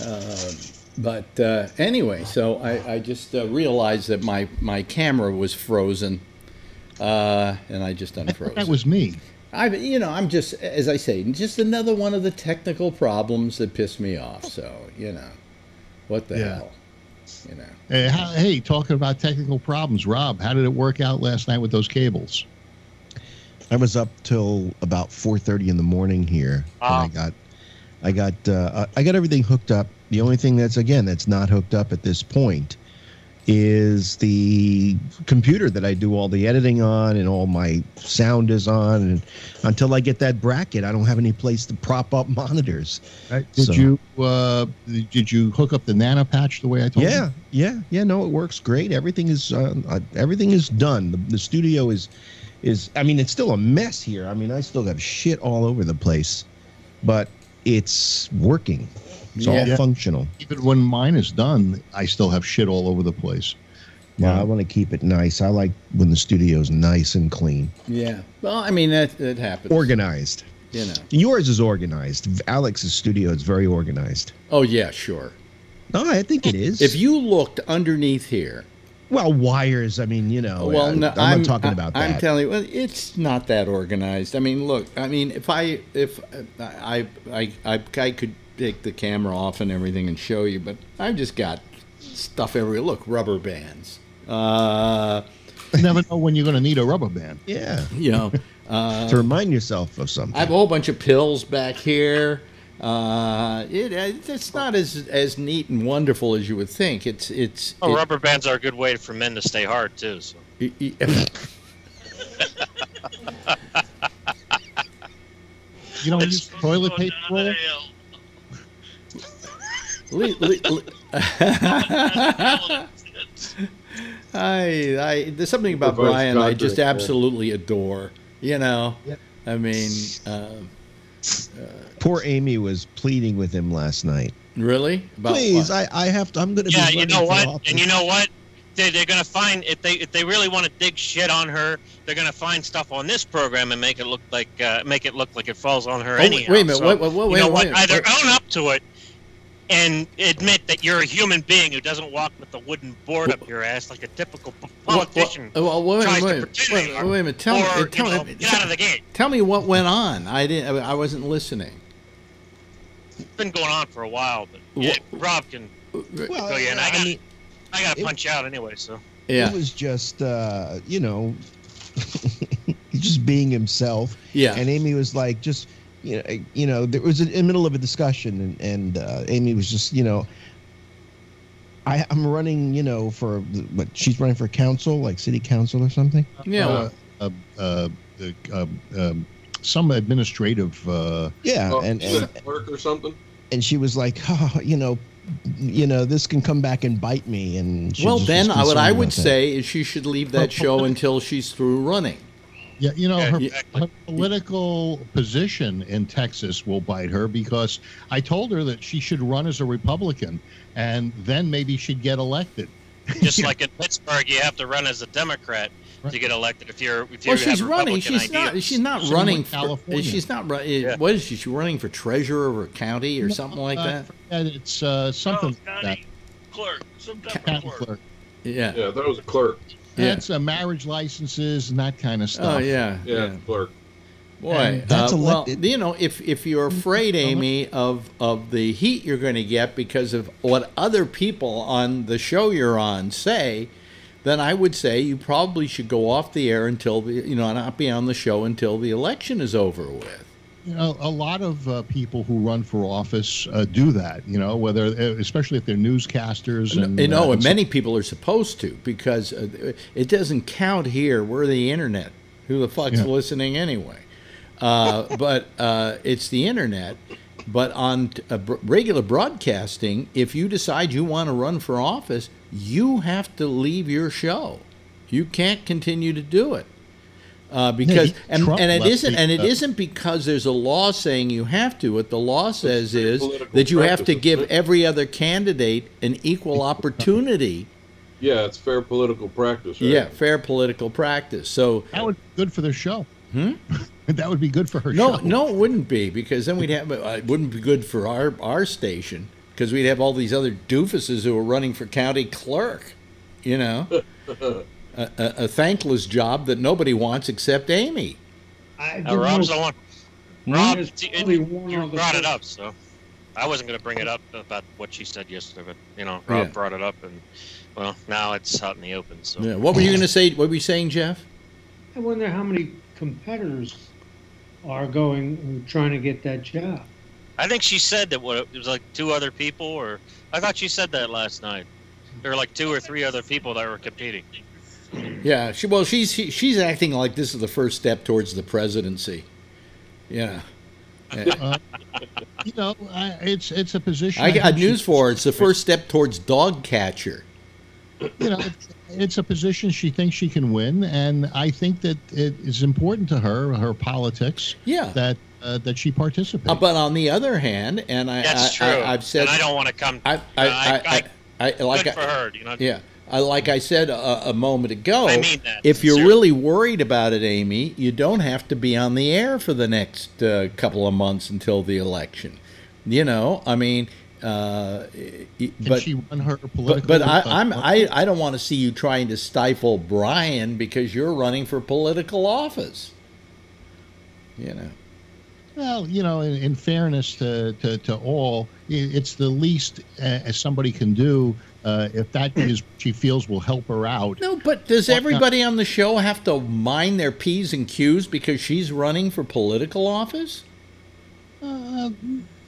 Uh, but uh, anyway, so I, I just uh, realized that my, my camera was frozen, uh, and I just unfroze. thought that was me. I, you know, I'm just, as I say, just another one of the technical problems that piss me off. So, you know, what the Yeah. hell, you know. Hey, how, hey, talking about technical problems, Rob, how did it work out last night with those cables? I was up till about 4:30 in the morning here. and Wow. I got, I got, uh, I got everything hooked up. The only thing that's again that's not hooked up at this point is the computer that I do all the editing on and all my sound is on. And until I get that bracket, I don't have any place to prop up monitors. Right? Did So- you uh, did you hook up the nano patch the way I told Yeah, you? yeah, yeah. Yeah, no, it works great. Everything is uh, uh, everything is done. The, the studio is is. I mean, it's still a mess here. I mean, I still have shit all over the place, but it's working. It's all functional. Even when mine is done, I still have shit all over the place. Yeah, I want to keep it nice. I like when the studio's nice and clean, Yeah. Well, I mean, that, that happens. organized. You know. Yours is organized. Alex's studio is very organized. Oh, yeah, sure. No, I think it is. If you looked underneath here, well, wires. I mean, you know. well, I, no, I'm, I'm not talking I- about that. I'm telling you, well, it's not that organized. I mean, look, I mean, if I if I I I, I could take the camera off and everything and show you, but I've just got stuff everywhere. Look, rubber bands. Uh, You never know when you're going to need a rubber band. yeah. you know, uh, To remind yourself of something. I have a whole bunch of pills back here. Uh, it, it's not as as neat and wonderful as you would think. It's it's. Oh, it- rubber bands are a good way for men to stay hard too. So. it- it- You don't It's use toilet paper down roll? le- le- le- I, I, there's something about Reverse Brian I just absolutely adore. You know, I mean, uh, Poor Amy was pleading with him last night. really? About Please, what? I, I have to. I'm going to Yeah, be. you know what? office. And you know what? They, they're going to find if they if they really want to dig shit on her, they're going to find stuff on this program and make it look like uh, make it look like it falls on her Oh, wait- anyhow. wait a minute, So, wait- wait- wait- you know wait- what? wait- Either wait. own up to it and admit that you're a human being who doesn't walk with a wooden board up your ass like a typical politician. Well, well, wait, tries to wait, pretend wait, they wait, are. wait a minute. Tell or, me, you tell know, me, get out of the gate. tell me what went on. I didn't. I wasn't listening. Been going on for a while, but yeah, Rob can Well, go yeah, and I I got mean, I got to punch out anyway. So Yeah. It was just, uh, you know, just being himself. Yeah. And Amy was like, just, you know, you know, there was in the middle of a discussion, and, and uh, Amy was just, you know, I, I'm running, you know, for what she's running for council, like city council or something. Yeah. Uh, uh, uh, uh, um, some administrative. Uh, Yeah, Oh, and, is and that clerk or something. and she was like, oh, you know, you know, this can come back and bite me. And she well, then what I would that. say is she should leave that show until she's through running. yeah, you know, her, her political position in Texas will bite her because I told her that she should run as a Republican, and then maybe she'd get elected. just like in Pittsburgh, you have to run as a Democrat to get elected. If you're if you Well, have she's running. Republican She's not. She's not Same running with for. California. She's not. run- Yeah. What is she? She's running for treasurer of a county or something like Uh, that. and it's uh, something Oh, like that. county clerk, some County clerk. clerk. Yeah. Yeah, that was a clerk. Yeah. That's uh, marriage licenses and that kind of stuff. Oh yeah. Yeah, Yeah. clerk. Boy, And that's uh, well, you know, if if you're afraid, Amy, of of the heat you're going to get because of what other people on the show you're on say, then I would say you probably should go off the air until the you know not be on the show until the election is over with. You know, a lot of uh, people who run for office uh, do that. You know, whether uh, especially if they're newscasters and you know, uh, and many people are supposed to because uh, it doesn't count here. We're the internet. Who the fuck's Yeah. listening anyway? Uh, but uh, it's the internet. But on t- uh, regular broadcasting, if you decide you want to run for office, you have to leave your show. You can't continue to do it. Uh, because he- and, Trump and it left isn't the- and it uh, isn't because there's a law saying you have to. What the law says is that you have to give every other candidate an equal opportunity. Yeah, it's fair political practice, right? Yeah, fair political practice. So that would be good for the show. Hmm? that would be good for her no, show. no, it wouldn't be because then we'd have uh, it wouldn't be good for our our station because we'd have all these other doofuses who are running for county clerk. You know, a, a, a thankless job that nobody wants except Amy. I didn't Rob's the one. Rob, There's you- you brought it up, so I wasn't going to bring it up about what she said yesterday, but you know, Rob Yeah. brought it up, and well, now it's out in the open. So Yeah. What were you going to say? What were you saying, Jeff? I wonder how many competitors are going trying to get that job. I think she said that what it was like two other people, or I thought she said that last night. There were like two or three other people that were competing. Yeah. She well, she's she, she's acting like this is the first step towards the presidency. Yeah. Uh, you know, I, it's it's a position. I think got news for her. It's the first step towards dog catcher. you know, it's, it's a position she thinks she can win, and I think that it is important to her, her politics, Yeah. that uh, that she participates. Uh, but on the other hand, and I, That's I, true. I, have said and I don't want to come. I, I, I, I, I, like good I, for her, you know. Yeah, I, like I said a, a moment ago. I mean that If you're sincerely. really worried about it, Amy, you don't have to be on the air for the next uh, couple of months until the election. You know, I mean, uh, but she run her but, political? but I, uh, I'm I, I don't want to see you trying to stifle Brian because you're running for political office. You know. Well, you know, in, in fairness to, to, to all, it's the least uh, as somebody can do uh, if that is she feels will help her out. No, but does everybody on the show have to mind their P's and Q's because she's running for political office? Uh,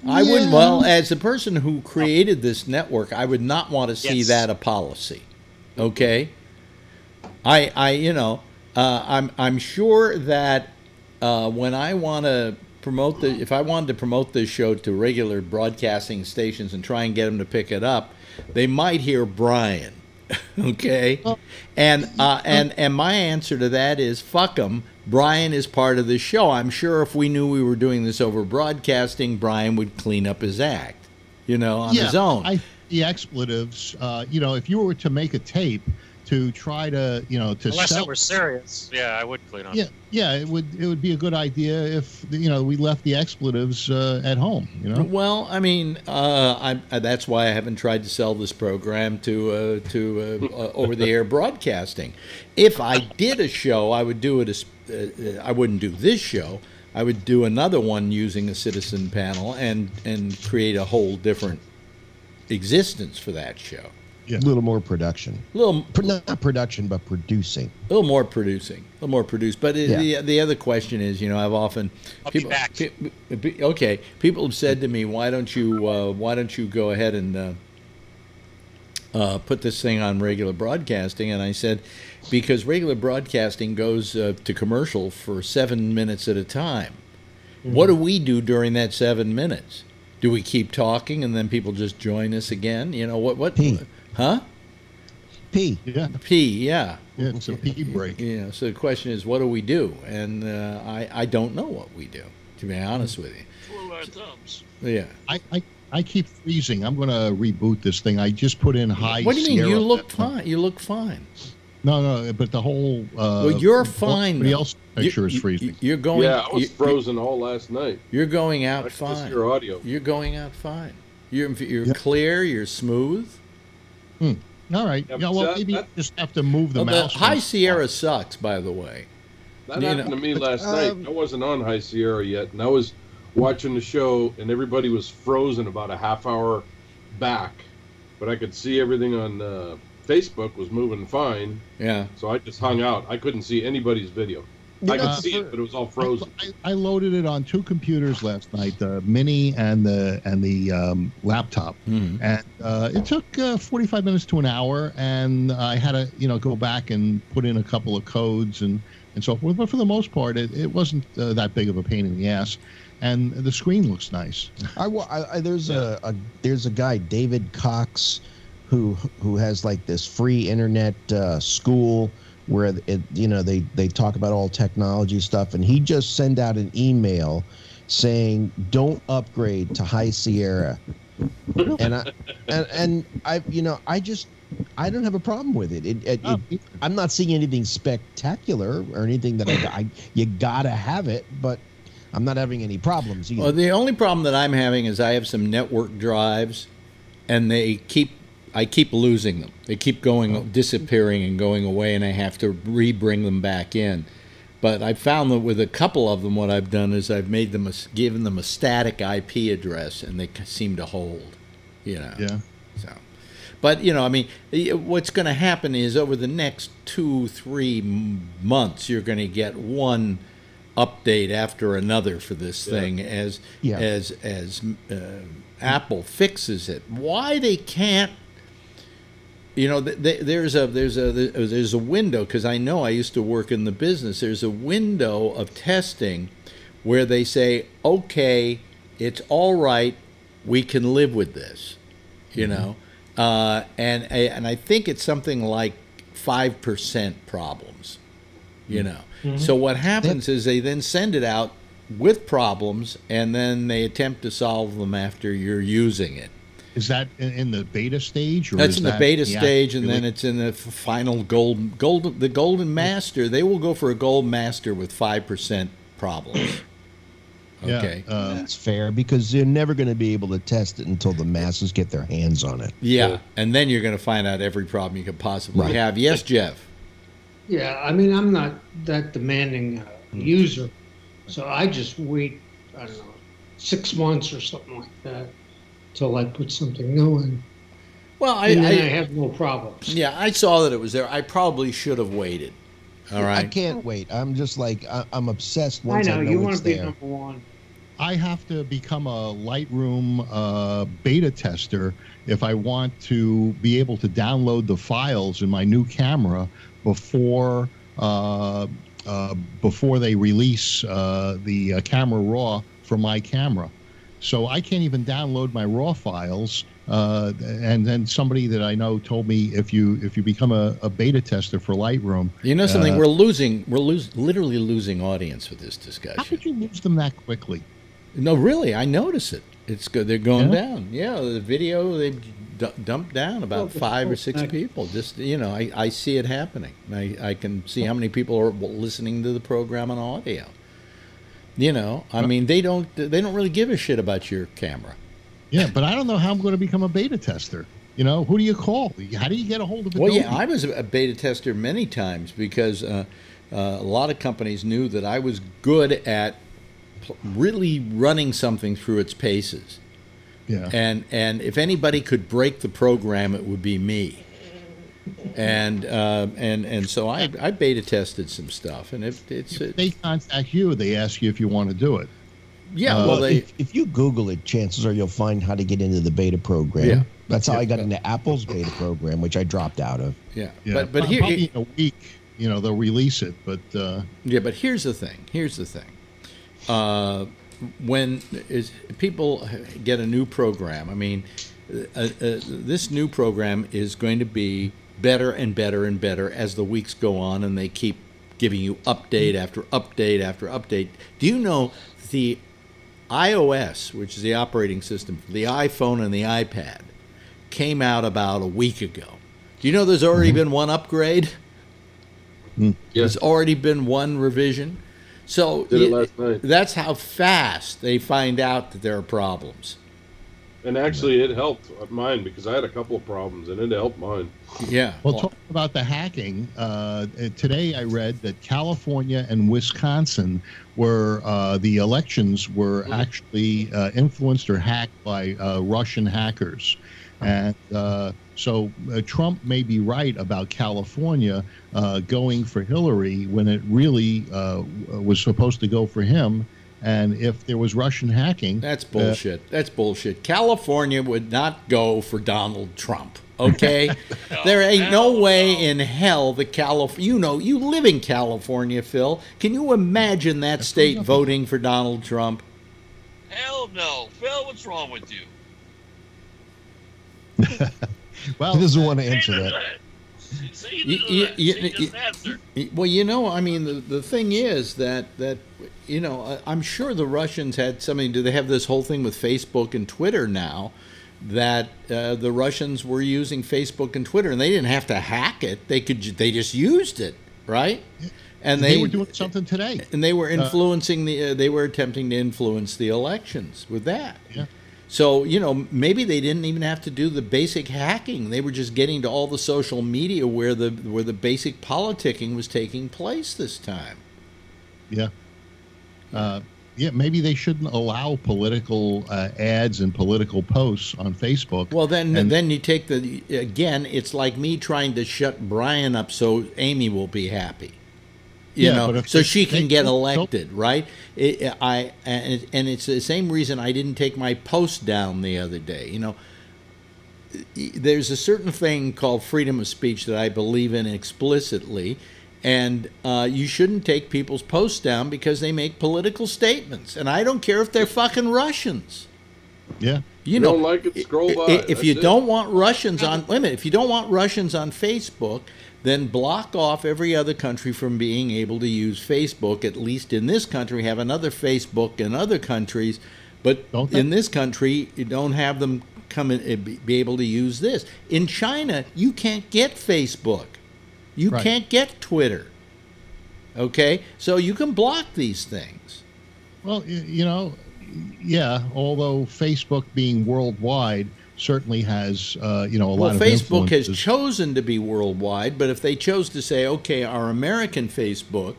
I wouldn't. Well, as the person who created this network, I would not want to see Yes. that a policy. Okay. I, I, you know, uh, I'm, I'm sure that uh, when I want to promote the, if I wanted to promote this show to regular broadcasting stations and try and get them to pick it up, they might hear Brian. okay. And uh, and and my answer to that is fuck them. Brian is part of the show. I'm sure if we knew we were doing this over broadcasting, Brian would clean up his act, you know, on yeah, his own. I, the expletives, uh, you know, if you were to make a tape to try to, you know, to Unless sell it were serious, yeah, I would clean up. Yeah, yeah, it would it would be a good idea if you know we left the expletives uh, at home. You know, Well, I mean, uh, I, uh, that's why I haven't tried to sell this program to uh, to uh, uh, over-the-air broadcasting. If I did a show, I would do it. As, uh, I wouldn't do this show, I would do another one using a citizen panel and and create a whole different existence for that show. Yeah. A little more production. A little, Pro- not production, but producing. a little more producing, a little more produced. But it, Yeah. the the other question is, you know, I've often I'll be people, back. pe- pe- okay, people have said to me, why don't you uh, why don't you go ahead and uh, uh, put this thing on regular broadcasting? And I said, because regular broadcasting goes uh, to commercial for seven minutes at a time. What do we do during that seven minutes? Do we keep talking and then people just join us again? You know what? What? P. Huh? P. Yeah, P. Yeah. yeah it's a pee break. You know, so the question is, what do we do? And uh, I, I don't know what we do, to be honest with you. Twiddle our thumbs. Yeah. I, I, I keep freezing. I'm going to reboot this thing. I just put in high. what do you mean? You look fine. You look fine. No, no, but the whole. Uh, well, you're fine. Everybody though. else's picture you, is freezing. You're going. yeah, I was you- frozen all last night. You're going out just fine. your audio. You're going out fine. You're you're Yeah. clear. You're smooth. Hmm. All right. Yeah, Yeah, but well, that- maybe that- you just have to move the Well, the. High one. Sierra sucks, by the way. That You happened know, to me but, last um, night. I wasn't on High Sierra yet, and I was watching the show, and everybody was frozen about a half hour back, but I could see everything on uh, Facebook was moving fine, Yeah. so I just hung out. I couldn't see anybody's video. I could see it, but it was all frozen. I, I loaded it on two computers last night, the mini and the and the um, laptop, Mhm. and uh, it took uh, 45 minutes to an hour. And I had to, you know, go back and put in a couple of codes and and so forth. But for the most part, it, it wasn't uh, that big of a pain in the ass, and the screen looks nice. I, I, I there's a, a there's a guy David Cox who who has like this free internet uh, school where it you know they they talk about all technology stuff and he just sent out an email saying don't upgrade to High Sierra and I and, and I you know I just I don't have a problem with it. It, it, Oh, it I'm not seeing anything spectacular or anything that I, I you gotta have it, but I'm not having any problems either. Well, the only problem that I'm having is I have some network drives, and they keep I keep losing them. They keep going disappearing and going away, and I have to re-bring them back in. But I've found that with a couple of them, what I've done is I've made them a, given them a static IP address, and they seem to hold. You know. Yeah. So, but you know, I mean, what's going to happen is over the next two, three months, you're going to get one update after another for this Yeah. thing as Yeah. as as uh, Apple fixes it. Why they can't? You know, th- th- there's a there's a there's a window because I know I used to work in the business. There's a window of testing where they say, okay, it's all right, we can live with this, you mm-hmm. know, uh, and and I think it's something like five percent problems, you mm-hmm. know. Mm-hmm. So what happens is they then send it out with problems, and then they attempt to solve them after you're using it. Is that in, in the beta stage? Or That's in the that beta act- stage, and really- then it's in the final gold, gold, the golden master. They will go for a gold master with five percent problems. Yeah, Okay. uh, That's fair because they're never going to be able to test it until the masses get their hands on it. Yeah, Yeah. and then you're going to find out every problem you could possibly Right. have. Yes, Jeff. Yeah, I mean, I'm not that demanding uh, user, so I just wait. I don't know, six months or something like that, till I put something new in, Well, I, and then I, I have no problems. yeah, I saw that it was there. I probably should have waited. All I right. can't wait. I'm just like I, I'm obsessed. Once I know, know, you it's want to be there. number one. I have to become a Lightroom uh, beta tester if I want to be able to download the files in my new camera before uh, uh, before they release uh, the uh, camera raw from my camera. So I can't even download my raw files. Uh, and then somebody that I know told me if you if you become a, a beta tester for Lightroom, You know something? Uh, we're losing. We're lose, literally losing audience with this discussion. how discussion. could you lose them that quickly? No, really, I notice it. It's good. They're going Yeah? down. Yeah, the video they d- dumped down about Well, five or six I- people. Just you know, I, I see it happening. I, I can see how many people are listening to the program on audio. You know, I mean, they don't they don't really give a shit about your camera. Yeah, but I don't know how I'm going to become a beta tester. You know, who do you call? How do you get a hold of it? Well, yeah, I was a beta tester many times because uh, uh, a lot of companies knew that I was good at really running something through its paces. Yeah. And and if anybody could break the program, it would be me. And uh, and and so I, I beta tested some stuff, and if it's If they contact you, they ask you if you want to do it. yeah, uh, well they if, if you Google it, chances are you'll find how to get into the beta program. Yeah. That's how I got into Apple's beta program, which I dropped out of. yeah, Yeah. but but here probably in a week, you know, they'll release it. But uh, Yeah, but here's the thing. Here's the thing. Uh, when is people get a new program? I mean, uh, uh, this new program is going to be better and better and better as the weeks go on, and they keep giving you update after update after update. Do you know the iOS, which is the operating system for the iPhone and the iPad, came out about a week ago? Do you know there's already been one upgrade? Yes. There's already been one revision. So it that's how fast they find out that there are problems. And actually, it helped mine because I had a couple of problems, and it helped mine. Yeah. well, talk about the hacking, uh, today I read that California and Wisconsin were uh, the elections were actually uh, influenced or hacked by uh, Russian hackers, and uh, so uh, Trump may be right about California uh, going for Hillary when it really uh, was supposed to go for him. And if there was Russian hacking, That's uh, bullshit. That's bullshit. California would not go for Donald Trump. Okay, there ain't no hell way no. in hell the Calif. You know, you live in California, Phil. Can you imagine that state voting for Donald Trump? Hell no. Phil, what's wrong with you? well, He doesn't want to Say answer that. You- you- you-. Well, you know, I mean, the, the thing is that that you know, I- I'm sure the Russians had something. Do they have this whole thing with Facebook and Twitter now? That uh, the Russians were using Facebook and Twitter, and they didn't have to hack it. They could. They just used it, right? And they, they, were doing something today. and they were influencing the. Uh, they were attempting to influence the elections with that. Yeah. So you know, maybe they didn't even have to do the basic hacking. They were just getting to all the social media where the where the basic politicking was taking place this time. Yeah. Uh, yeah, maybe they shouldn't allow political uh, ads and political posts on Facebook. Well, then And- then you take the again. It's like me trying to shut Brian up so Amy will be happy. You Yeah, know, so they- she they can get don't- elected, right? It, I and, and it's the same reason I didn't take my post down the other day. You know, there's a certain thing called freedom of speech that I believe in explicitly, and uh, you shouldn't take people's posts down because they make political statements. And I don't care if they're fucking Russians. yeah. You You know, don't like it, scroll by. If That's you it. don't want Russians on, wait a minute. If you don't want Russians on Facebook, then block off every other country from being able to use Facebook. At least in this country, have another Facebook in other countries, but Don't in this country, you don't have them come in, eh, be be able to use this. In China, you can't get Facebook, you Right. can't get Twitter. Okay, so you can block these things. Well, you know, yeah. Although Facebook being worldwide certainly has, uh, you know, a Well, lot of Facebook has chosen to be worldwide, but if they chose to say, okay, our American Facebook,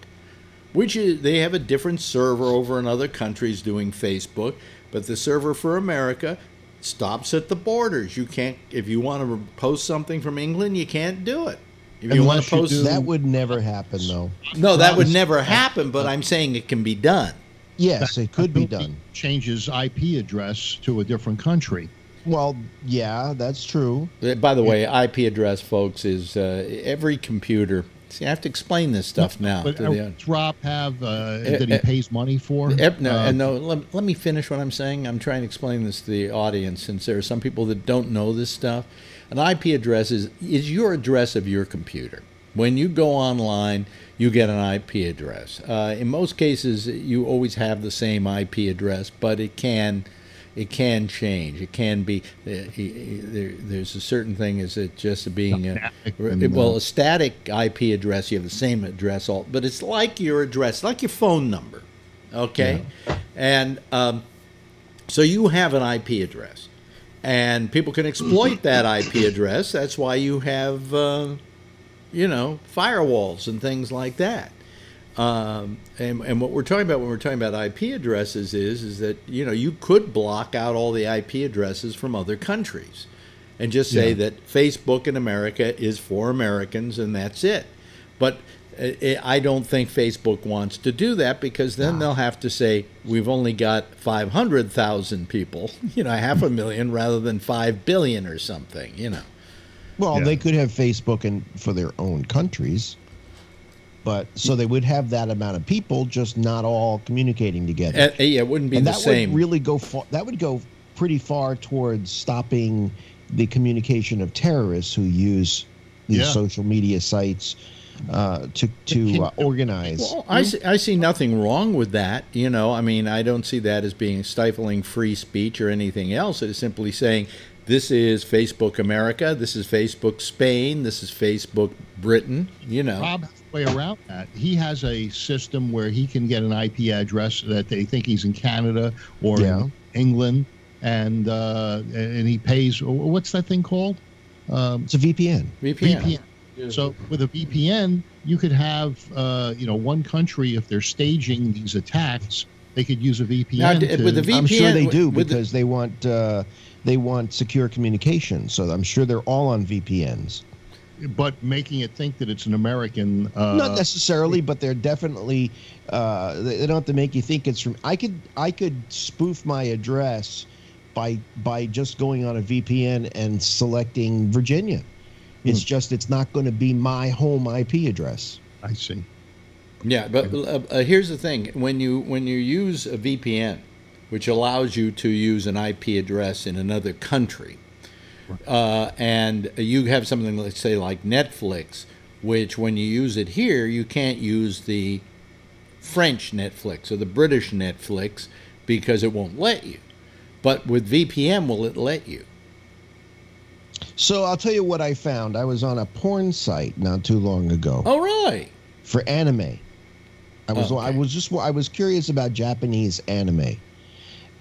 which is they have a different server over in other countries doing Facebook, but the server for America stops at the borders. You can't if you want to post something from England, you can't do it. If you want to post do- That would never happen, though. No, that would never happen, but I'm saying it can be done. Yes, it could be done. Changes IP address to a different country. Well, yeah, that's true. Uh, By the way, IP address, folks, is uh, every computer. See, I have to explain this stuff now. But to uh, Rob have uh, Uh, that he uh, pays money for? No, Uh, and no let, let me finish what I'm saying. I'm trying to explain this to the audience since there are some people that don't know this stuff. An IP address is, is your address of your computer. When you go online, you get an IP address. Uh, in most cases, you always have the same IP address, but it can it can change. It can be uh, there, there's a certain thing is it just being a, well a static IP address. You have the same address, all, but it's like your address, like your phone number. Okay, and um, so you have an IP address, and people can exploit that IP address. That's why you have, uh, you know, firewalls and things like that. Um, and, and what we're talking about when we're talking about IP addresses is is that you know you could block out all the IP addresses from other countries, and just say Yeah. that Facebook in America is for Americans and that's it. But uh, I don't think Facebook wants to do that because then they'll have to say we've only got five hundred thousand people, you know, half a million rather than five billion or something, you know. Well, Yeah. they could have Facebook in, for their own countries, but so they would have that amount of people, just not all communicating together. Uh, yeah, it wouldn't be and the that same. would really go far. That would go pretty far towards stopping the communication of terrorists who use these Yeah. social media sites uh, to to uh, organize. Well, I see, I see nothing wrong with that. You know, I mean, I don't see that as being stifling free speech or anything else. It is simply saying this is Facebook America, this is Facebook Spain, this is Facebook Britain. You know, Rob has a way around that. He has a system where he can get an IP address that they think he's in Canada or Yeah. in England, and uh, and he pays. What's that thing called? Um, it's a VPN. VPN. VPN. So with a VPN, you could have uh, you know one country if they're staging these attacks, they could use a VPN. Now, to, with the I'm sure they do with the- because they want uh, they want secure communication. So I'm sure they're all on VPNs. But making it think that it's an American. Uh, Not necessarily, but they're definitely. Uh, they they don't have to make you think it's from. I could I could spoof my address by by just going on a VPN and selecting Virginia. It's just it's not going to be my home IP address. I see. Yeah, but uh, uh, here's the thing: when you when you use a VPN, which allows you to use an IP address in another country, uh, and you have something let's say like Netflix, which when you use it here, you can't use the French Netflix or the British Netflix because it won't let you. But with VPN, will it let you? So I'll tell you what I found. I was on a porn site not too long ago Oh, really? for anime. I was Oh, I was just I was curious about Japanese anime,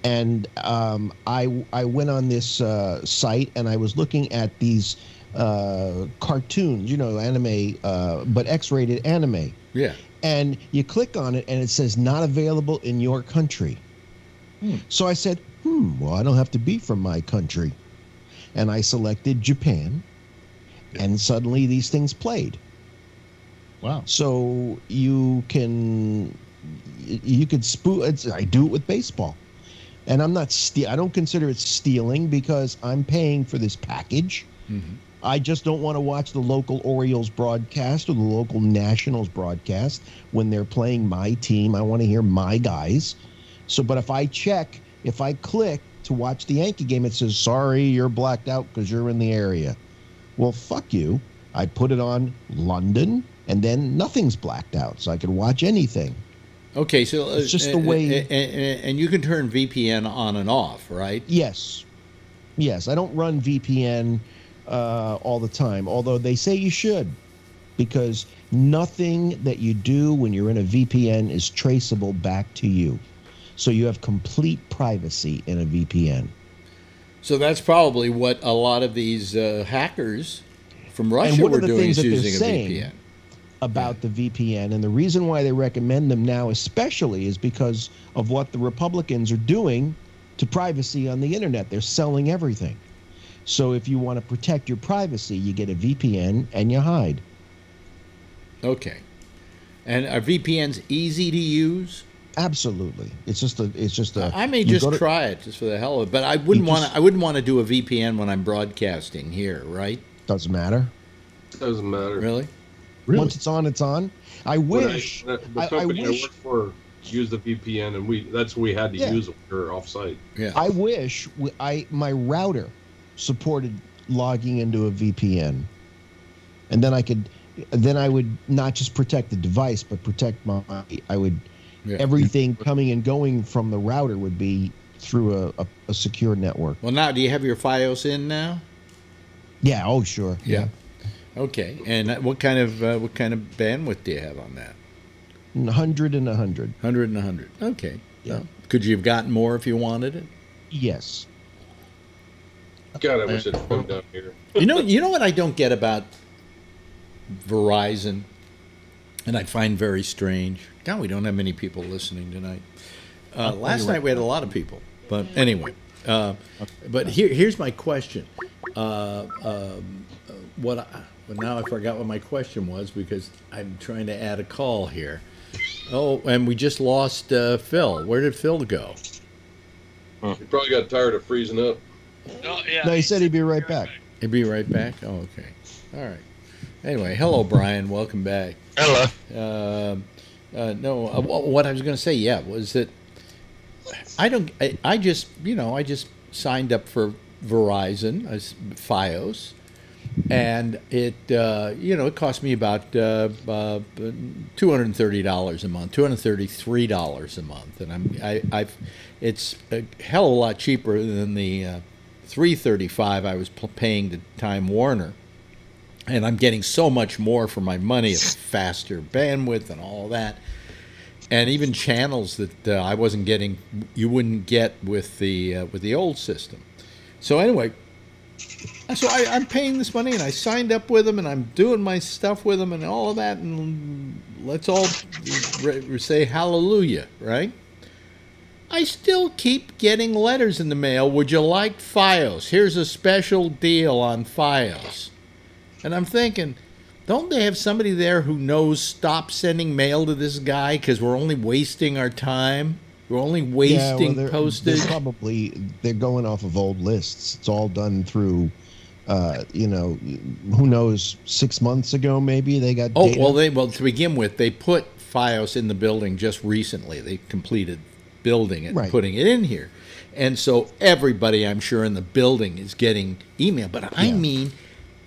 and um, I I went on this uh, site and I was looking at these uh, cartoons, you know, anime, uh, but X-rated anime, Yeah. and you click on it and it says not available in your country. Hmm. So I said, hmm, well I don't have to be from my country, and I selected Japan, and suddenly these things played. Wow. So you can you could spoo. It's, I do it with baseball, and I'm not. Ste- I don't consider it stealing because I'm paying for this package. Mm-hmm. I just don't want to watch the local Orioles broadcast or the local Nationals broadcast when they're playing my team. I want to hear my guys. So, but if I check, if I click to watch the Yankee game, it says, "Sorry, you're blacked out because you're in the area." Well, fuck you. I put it on London, and then nothing's blacked out, so I could watch anything. Okay, so uh, It's just the uh, way- uh, uh, and you can turn VPN on and off, right? Yes, yes. I don't run VPN uh, all the time, although they say you should, because nothing that you do when you're in a VPN is traceable back to you. So you have complete privacy in a VPN. So that's probably what a lot of these uh, hackers from Russia were doing is using a saying- VPN. About the VPN. And the reason why they recommend them now, especially, is because of what the Republicans are doing to privacy on the internet. They're selling everything. So if you want to protect your privacy, you get a VPN and you hide. Okay, and are VPNs easy to use? Absolutely. It's just a. It's just a. I may just to- try it just for the hell of it, but I wouldn't want to. I wouldn't want to do a VPN when I'm broadcasting here, right? Doesn't matter. Doesn't matter. Really? Really? Once it's on, it's on. I When I- wish. the I- I company I, wish- worked for used the VPN, and we that's what we had to Yeah. use it for offsite. Yeah. I wish I my router supported logging into a VPN, and then I could, then I would not just protect the device, but protect my. I would Yeah. everything coming and going from the router would be through a, a, a secure network. Well, now do you have your FiOS in now? Yeah. Oh, sure. Yeah. Okay, and uh, what kind of uh, what kind of bandwidth do you have on that? Hundred and A hundred and a hundred. Hundred and hundred. Okay. Yeah. Well, could you have gotten more if you wanted it? Yes. God, I wish it'd come down here. You know, you know what I don't get about Verizon and I find very strange. God, we don't have many people listening tonight. Uh, last you night we had a lot of people, but anyway. Uh, but here, here's my question. Uh, um, uh, what? I, well, now I forgot what my question was because I'm trying to add a call here. Oh, and we just lost uh, Phil. Where did Phil go? He probably got tired of freezing up. No, yeah. No, he said he'd be right back. He'd be right back. Oh, okay. All right. Anyway, hello, Brian. Welcome back. Hello. Um uh, no, uh, what I was going to say, yeah, was that I don't. I, I just, you know, I just signed up for Verizon, as FiOS, and it, uh, you know, it cost me about uh, uh, two hundred and thirty dollars a month, two hundred thirty-three dollars a month, and I'm, I, I've, it's a hell of a lot cheaper than the uh, three thirty-five I was p- paying to Time Warner. And I'm getting so much more for my money, it's faster bandwidth and all that, and even channels that uh, I wasn't getting, you wouldn't get with the uh, with the old system. So anyway, so I, I'm paying this money, and I signed up with them, and I'm doing my stuff with them, and all of that, and let's all say hallelujah, right? I still keep getting letters in the mail. Would you like FiOS? Here's a special deal on FiOS. And I'm thinking, don't they have somebody there who knows stop sending mail to this guy because we're only wasting our time? We're only wasting they're, postage. They're probably they're going off of old lists. It's all done through, uh, you know, who knows? Six months ago, maybe they got. oh data. well, they well to begin with, they put FiOS in the building just recently. They completed building it, and Right. putting it in here, and so everybody, I'm sure, in the building is getting email. But I Yeah. mean,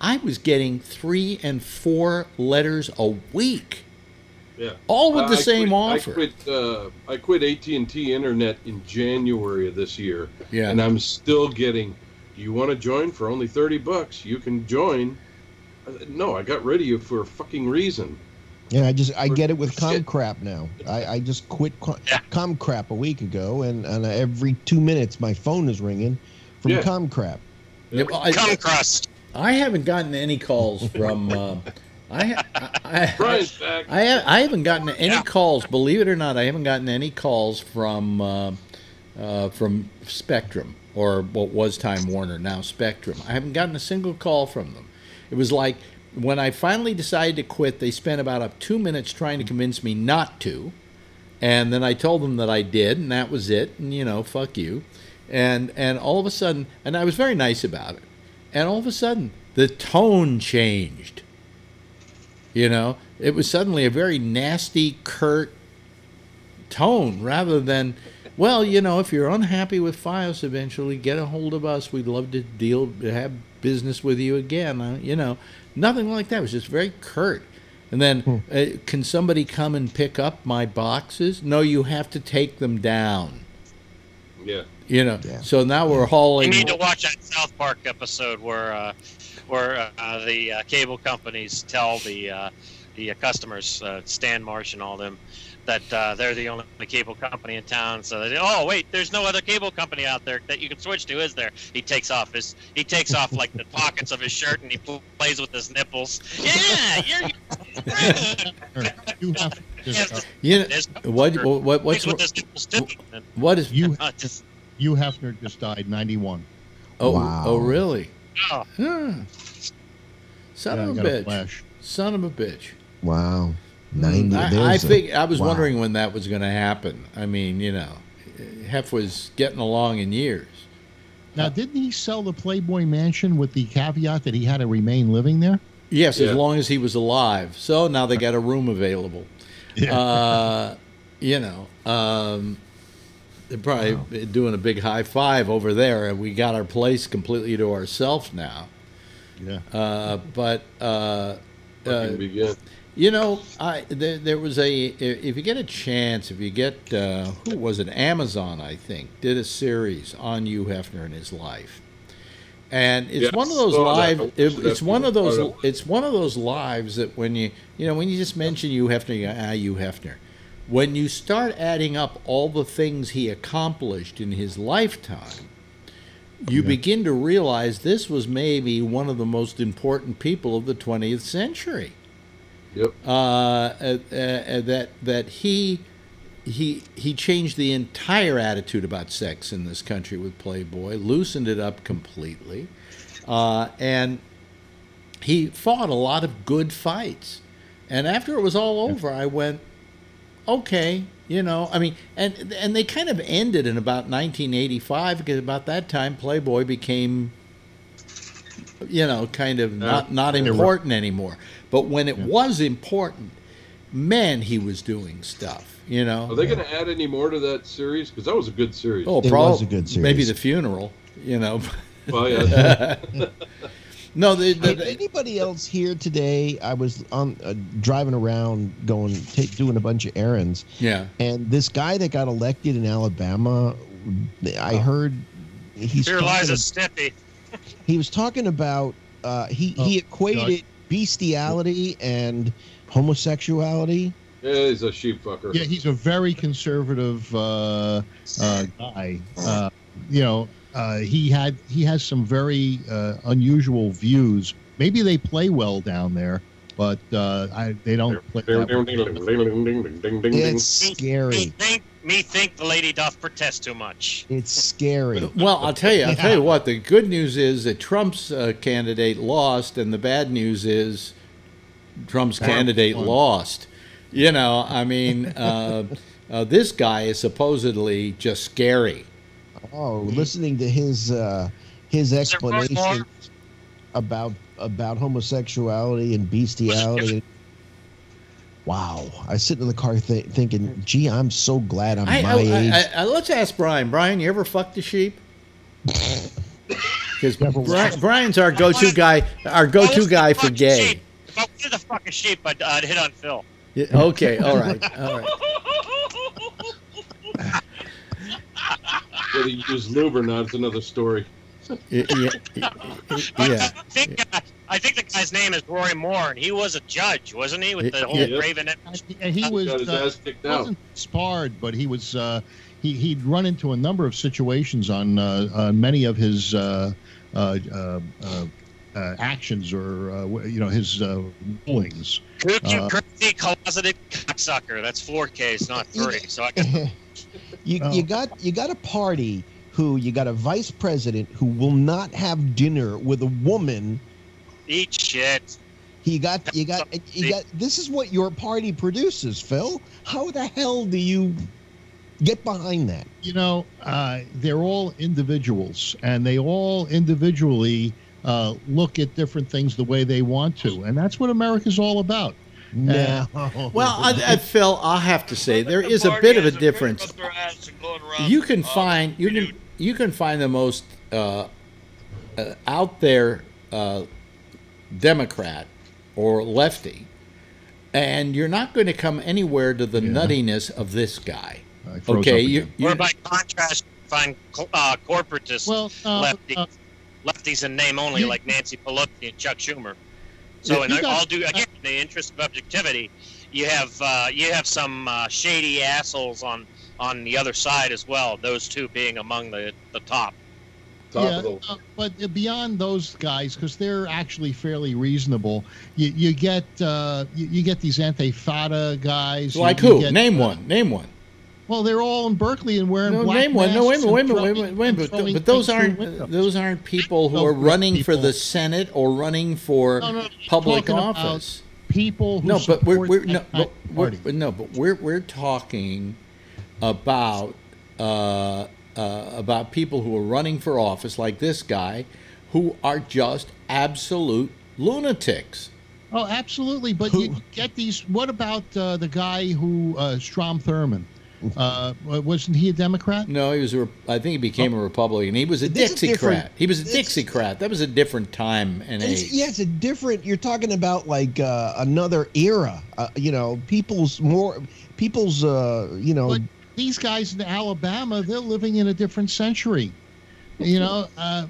I was getting three and four letters a week. Yeah. All with the I same quit, offer. I quit. Uh, I quit AT and T Internet in January of this year, Yeah. and I'm still getting. Do you want to join for only thirty bucks? You can join. Said, No, I got rid of you for a fucking reason. Yeah, I just I get it with Shit. ComCrap now. I, I just quit Co- ComCrap a week ago, and, and every two minutes my phone is ringing from Yeah. ComCrap. Yeah, well, I- Cum crust. I haven't gotten any calls from. Uh, I, I, I, I, I haven't gotten any Yeah. calls. Believe it or not, I haven't gotten any calls from uh, uh, from Spectrum or what was Time Warner, now Spectrum. I haven't gotten a single call from them. It was like when I finally decided to quit, they spent about uh, two minutes trying to convince me not to, and then I told them that I did, and that was it. And you know, fuck you. And and all of a sudden, and I was very nice about it. And all of a sudden, the tone changed. You know, it was suddenly a very nasty, curt tone rather than, well, you know, if you're unhappy with FiOS eventually, get a hold of us. We'd love to deal, have business with you again. Uh, you know, nothing like that. It was just very curt. And then, uh, can somebody come and pick up my boxes? No, you have to take them down. Yeah. You know, Yeah. so now we're hauling. You hauling. need to watch that South Park episode where uh, where uh, the uh, cable companies tell the uh, the uh, customers, uh, Stan Marsh and all them, that uh, they're the only cable company in town. So they, oh wait, there's no other cable company out there that you can switch to, is there? He takes off his he takes off like the pockets of his shirt and he pl- plays with his nipples. Yeah, you're. You have to Yes, just, uh, You know, His- what, what, what's, plays with his nipples too. And, what is, you uh, just, you Hefner just died 91. oh, Wow. oh, really? oh, Huh. Son Yeah, of a got a bitch. Son of a bitch. Wow, ninety. I, I think I was wow. wondering when that was going to happen. I mean, you know, Hef was getting along in years. Now, didn't he sell the Playboy Mansion with the caveat that he had to remain living there? Yes, Yeah. as long as he was alive. So now they got a room available. Uh, you know, um, they're probably doing a big high five over there, and we got our place completely to ourselves now. Yeah. Uh, but uh, Fucking uh, begin. You know, I there, there was a if you get a chance, if you get uh, who was it? Amazon, I think, did a series on Hugh Hefner and his life, and it's Yeah, one of those saw that. live. It, it it's one of those. oh, It's one of those lives that when you you know when you just mention Hugh Hefner, you go, ah, Hugh Hefner. When you start adding up all the things he accomplished in his lifetime, you begin to realize this was maybe one of the most important people of the 20th century. Yep. uh, uh, uh, that that he he he changed the entire attitude about sex in this country with Playboy, loosened it up completely, uh, and he fought a lot of good fights. And after it was all over, I went, okay, you know, I mean, and and they kind of ended in about 1985 because about that time Playboy became, you know, kind of not not important anymore. But when it was important, man, he was doing stuff. You know. Are they going to add any more to that series? Because that was a good series. Oh, It prob- was a good series. Maybe the funeral. You know. Well, yeah. no, the, the, Did anybody else here today? I was on uh, driving around, going ta doing a bunch of errands, yeah. and this guy that got elected in Alabama, I Oh. heard he's Here lies a ab- Stiffy. He was talking about uh, he Oh, he equated bestiality and homosexuality. yeah, he's a sheep fucker. Yeah, he's a very conservative uh, uh, guy. Uh, you know, uh, he had he has some very uh, unusual views. Maybe they play well down there, but uh, I, they don't play. That well. It's scary. Think, me think the lady doth protest too much. It's scary. Well, I'll tell you. I'll tell you what. The good news is that Trump's uh, candidate lost, and the bad news is Trump's candidate won. lost. You know, I mean, uh, uh, this guy is supposedly just scary. Oh, listening to his uh, his Is there one explanation about about homosexuality and bestiality. Wow, I sit in the car th- thinking, "Gee, I'm so glad I'm I, my I- age." I- I- let's ask Brian. Brian, you ever fucked a sheep? Because Never Brian, Brian's our go-to guy. Our go-to guy for gay. sheep- If I wanted to fuck a sheep, I'd, I'd hit on Phil. Yeah, Okay, all right, all right. Whether you use lube or not, it's another story. Yeah, yeah, But yeah. I think uh, I think the guy's name is Roy Moore, and he was a judge, wasn't he, with the whole Yeah. Raven? And he was Got uh, ass kicked out. wasn't sparred, but he was uh, he he'd run into a number of situations on uh, on many of his uh, uh, uh, uh, uh, actions or uh, you know his uh, rulings. Kooky, Uh, crazy, closeted cocksucker. That's four Ks, not three. So I can you you got you got a party who you got a vice president who will not have dinner with a woman. Eat shit. He got you got you got. This is what your party produces, Phil. How the hell do you get behind that? You know, uh, they're all individuals, and they all individually uh, look at different things the way they want to, and that's what America's all about. No. Well, I, I, Phil, I'll have to say there The is a bit of a is difference. up their ass and going around, You can uh, find you can you can find the most uh, uh, out there uh, Democrat or lefty, and you're not going to come anywhere to the Yeah. nuttiness of this guy. Uh, Okay, you, again. you Or by contrast, find uh, corporatists, well, uh, lefty, uh, lefties in name only, you- like Nancy Pelosi and Chuck Schumer. So, Yeah, in you got- all due again, in the interest of objectivity, you have uh, you have some uh, shady assholes on on the other side as well. Those two being among the the top. Yeah, uh, but beyond those guys, because they're actually fairly reasonable, you, you get uh, you, you get these antifada guys. like you who? get, Name uh, one. Name one. Well, they're all in Berkeley and wearing No, black name one. No, wait a minute. Wait a minute. Wait a minute. Wait a and minute. But, those aren't those aren't people who are running for the Senate or running for No, no, public office. people who No, but we're, we're no, but we're, no, but we're we're talking about uh, uh, about people who are running for office, like this guy, who are just absolute lunatics. Oh, absolutely. But Who- you get these. What about uh, the guy who uh, Strom Thurmond? Uh, wasn't he a Democrat? No, he was. A, Rep- I think he became a Republican. He was a This. Dixiecrat. He was a Dixiecrat. That was a different time and And it's, age. yeah, it's a different. You're talking about like uh, another era. Uh, you know, people's more people's. Uh, you know, But these guys in Alabama, they're living in a different century. You know, uh,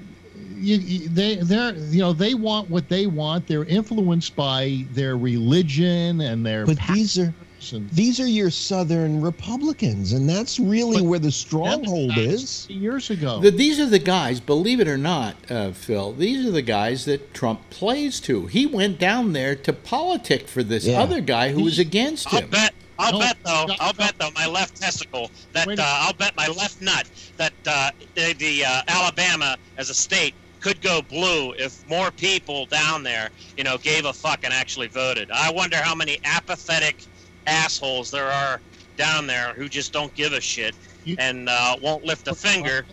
you, you, they they're you know they want what they want. They're influenced by their religion and their but these are and These are your Southern Republicans, and that's really where the stronghold is. years ago. The, these are the guys, believe it or not, uh, Phil. These are the guys that Trump plays to. He went down there to politic for this Yeah. other guy who was against I'll him. bet. I'll No, bet though. no, I'll no. bet though. My left testicle. That uh, I'll bet my left nut. That uh, the, the uh, Alabama as a state could go blue if more people down there, you know, gave a fuck and actually voted. I wonder how many apathetic assholes there are down there who just don't give a shit You- and uh, won't lift a finger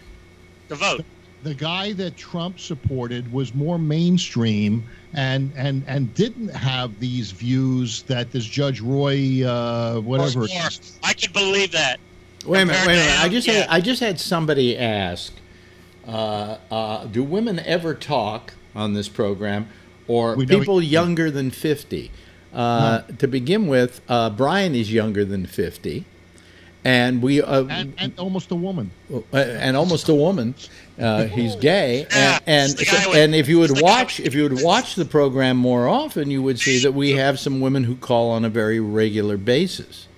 to vote. the guy that Trump supported was more mainstream and and and didn't have these views that this Judge Roy uh, whatever Or- or- I can believe that. Wait a minute, wait a minute. I just him, had. I just had somebody ask, uh, uh, do women ever talk on this program, or We never- people younger than fifty? Uh, To begin with, uh, Brian is younger than fifty, and we uh, and, and almost a woman. uh, and almost a woman. Uh, he's gay, and and, guy with- and if you would watch if you would watch the program more often, you would see that we have some women who call on a very regular basis.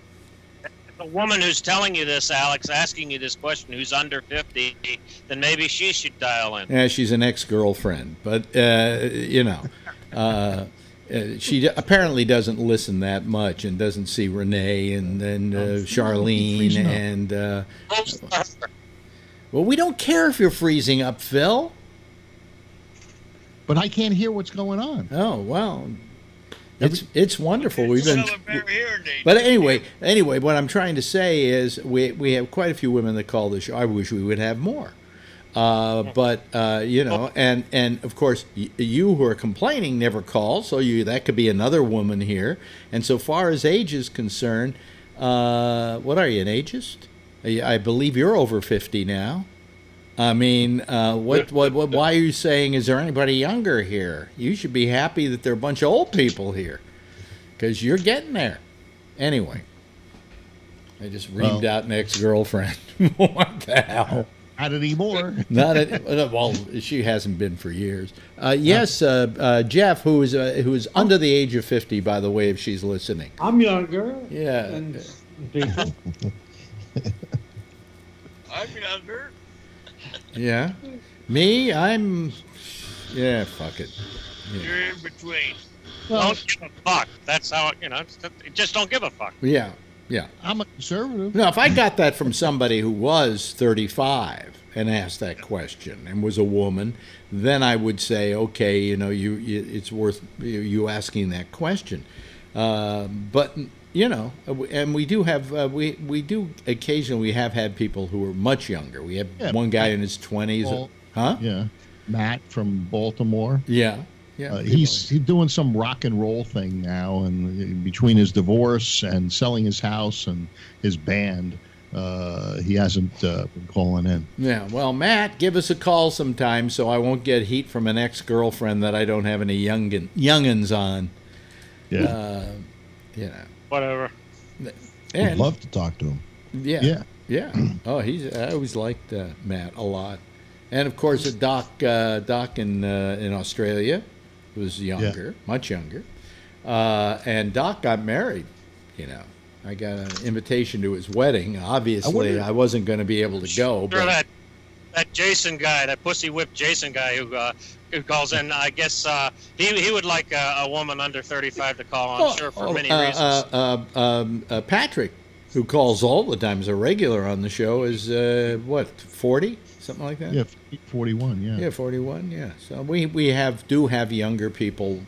the woman who's telling you this, Alex, asking you this question, who's under 50, then maybe she should dial in. Yeah, she's an ex-girlfriend, but uh, you know, uh, uh, she apparently doesn't listen that much and doesn't see Renee and then uh, Charlene and uh, well, we don't care if you're freezing up, Phil. But I can't hear what's going on. Oh well, it's it's wonderful. We've been. Southern Bear hearing aid. But anyway, anyway, what I'm trying to say is we we have quite a few women that call the show. I wish we would have more. Uh, but uh, you know, and and of course, y- you who are complaining never call, so you that could be another woman here. And so far as age is concerned, uh, what are you, an ageist? I, I believe you're over fifty now. I mean, uh, what, what, what, why are you saying, is there anybody younger here? You should be happy that there are a bunch of old people here because you're getting there. Anyway, I just reamed Well- out an ex girlfriend. what the hell? Not anymore. Not a, well, she hasn't been for years. Uh, yes, uh, uh, Jeff, who is uh, who is under the age of fifty, by the way, if she's listening. I'm younger. Yeah. than people. I'm younger. Yeah, me, I'm. Yeah, fuck it. You're in between. Well, Don't give a fuck. That's how, you know, just don't give a fuck. Yeah, yeah. I'm a conservative. Now, if I got that from somebody who was 35 and asked that question and was a woman, then I would say, okay, you know, you, you it's worth you, you asking that question. Uh, but you know, and we do have uh, we we do occasionally we have had people who are much younger. We had Yeah, one guy in his 20s, huh? Yeah, Matt from Baltimore. Yeah, yeah. Uh, he's he's doing some rock and roll thing now, and between his divorce and selling his house and his band, uh, he hasn't uh, been calling in. Yeah, well, Matt, give us a call sometime so I won't get heat from an ex girlfriend that I don't have any youngin, youngins on. Yeah, Uh, you know. Whatever. Would love to talk to him. yeah, yeah. yeah. Oh, he's. I always liked uh, Matt a lot, and of course, uh, Doc, uh, Doc in uh, in Australia was younger, much younger, uh, and Doc got married. You know, I got an invitation to his wedding. Obviously, I, wonder- wasn't going to be able to go, Sure, but that that Jason guy, that pussy whipped Jason guy who uh, who calls in. I guess uh, he he would like a, a woman under thirty five to call. I'm Oh, sure for oh, many uh, reasons. Uh, uh, um, uh, Patrick, who calls all the time, is a regular on the show, is uh, what forty, something like that. Yeah, forty-one. Yeah. Yeah, forty-one. Yeah. So we we have do have younger people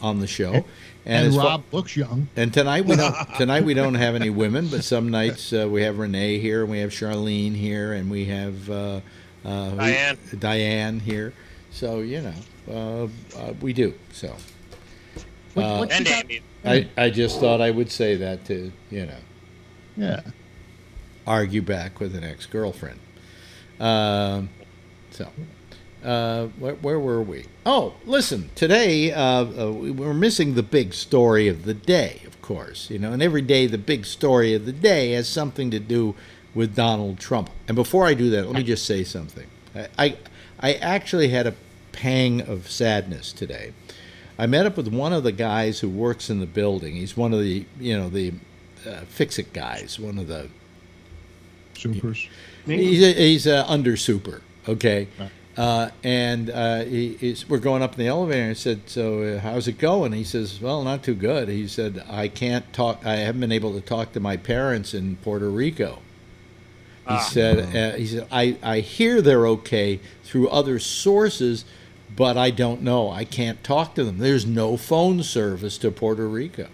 on the show, And, as fa- Rob looks young. and tonight we don't tonight we don't have any women, but some nights uh, we have Renee here, and we have Charlene here, and we have uh, uh, who- Diane. Diane here. So you know uh, uh, we do. So What- uh, and Amy. I I just thought I would say that to you know Yeah. argue back with an ex girlfriend. Um, so, uh, where, where were we? Oh, listen, today uh, uh, we we're missing the big story of the day, of course. You know, and every day the big story of the day has something to do with Donald Trump. And before I do that, let me just say something. I, I, I actually had a pang of sadness today. I met up with one of the guys who works in the building. He's one of the, you know, the uh, fix-it guys, one of the Supers. He's a, he's a under super, okay. Right. Uh, and uh, he, he's, we're going up in the elevator. And I said, "So uh, how's it going?" He says, "Well, not too good." He said, "I can't talk. I haven't been able to talk to my parents in Puerto Rico." He Ah. said, uh, "He said I, I hear they're okay through other sources, but I don't know. I can't talk to them. There's no phone service to Puerto Rico."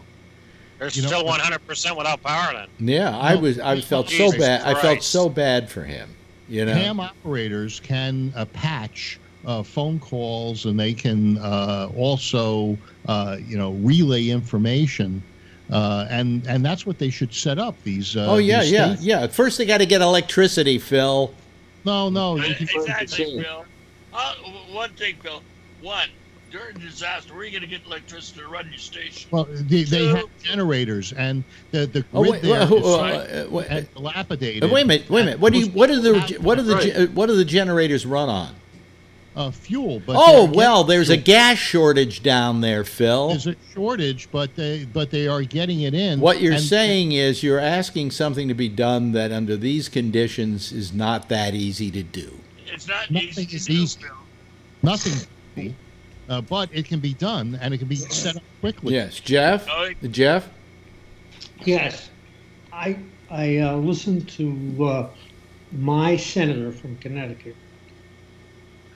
They're You still 100% without power then. Yeah, I was. I felt so Jesus bad. I felt so bad for him. You know. Ham operators can uh, patch uh, phone calls, and they can uh, also, uh, you know, relay information, uh, and and that's what they should set up. These. Uh, Oh yeah, these yeah, stations. yeah. First, they got to get electricity, Phil. No, no. you Exactly, Bill. Uh, one thing, Phil. One, during disaster, where are you going to get electricity to run your station? Well, they, they Two. have generators, and the the Oh grid wait, there who- is uh, so uh, wait, uh, dilapidated. wait a minute, wait a minute. What do you? Most What are the? What are the? Right. What are the generators run on? uh, fuel? But Oh well, getting there's a gas shortage down there, Phil. There's a shortage, but they but they are getting it in. What you're and- saying is you're asking something to be done that under these conditions is not that easy to do. It's not Nothing easy to is do, easy. Bill. nothing, uh, but it can be done, and it can be set up quickly. Yes, Jeff. No, Jeff. Yes, I I uh, listened to uh, my senator from Connecticut,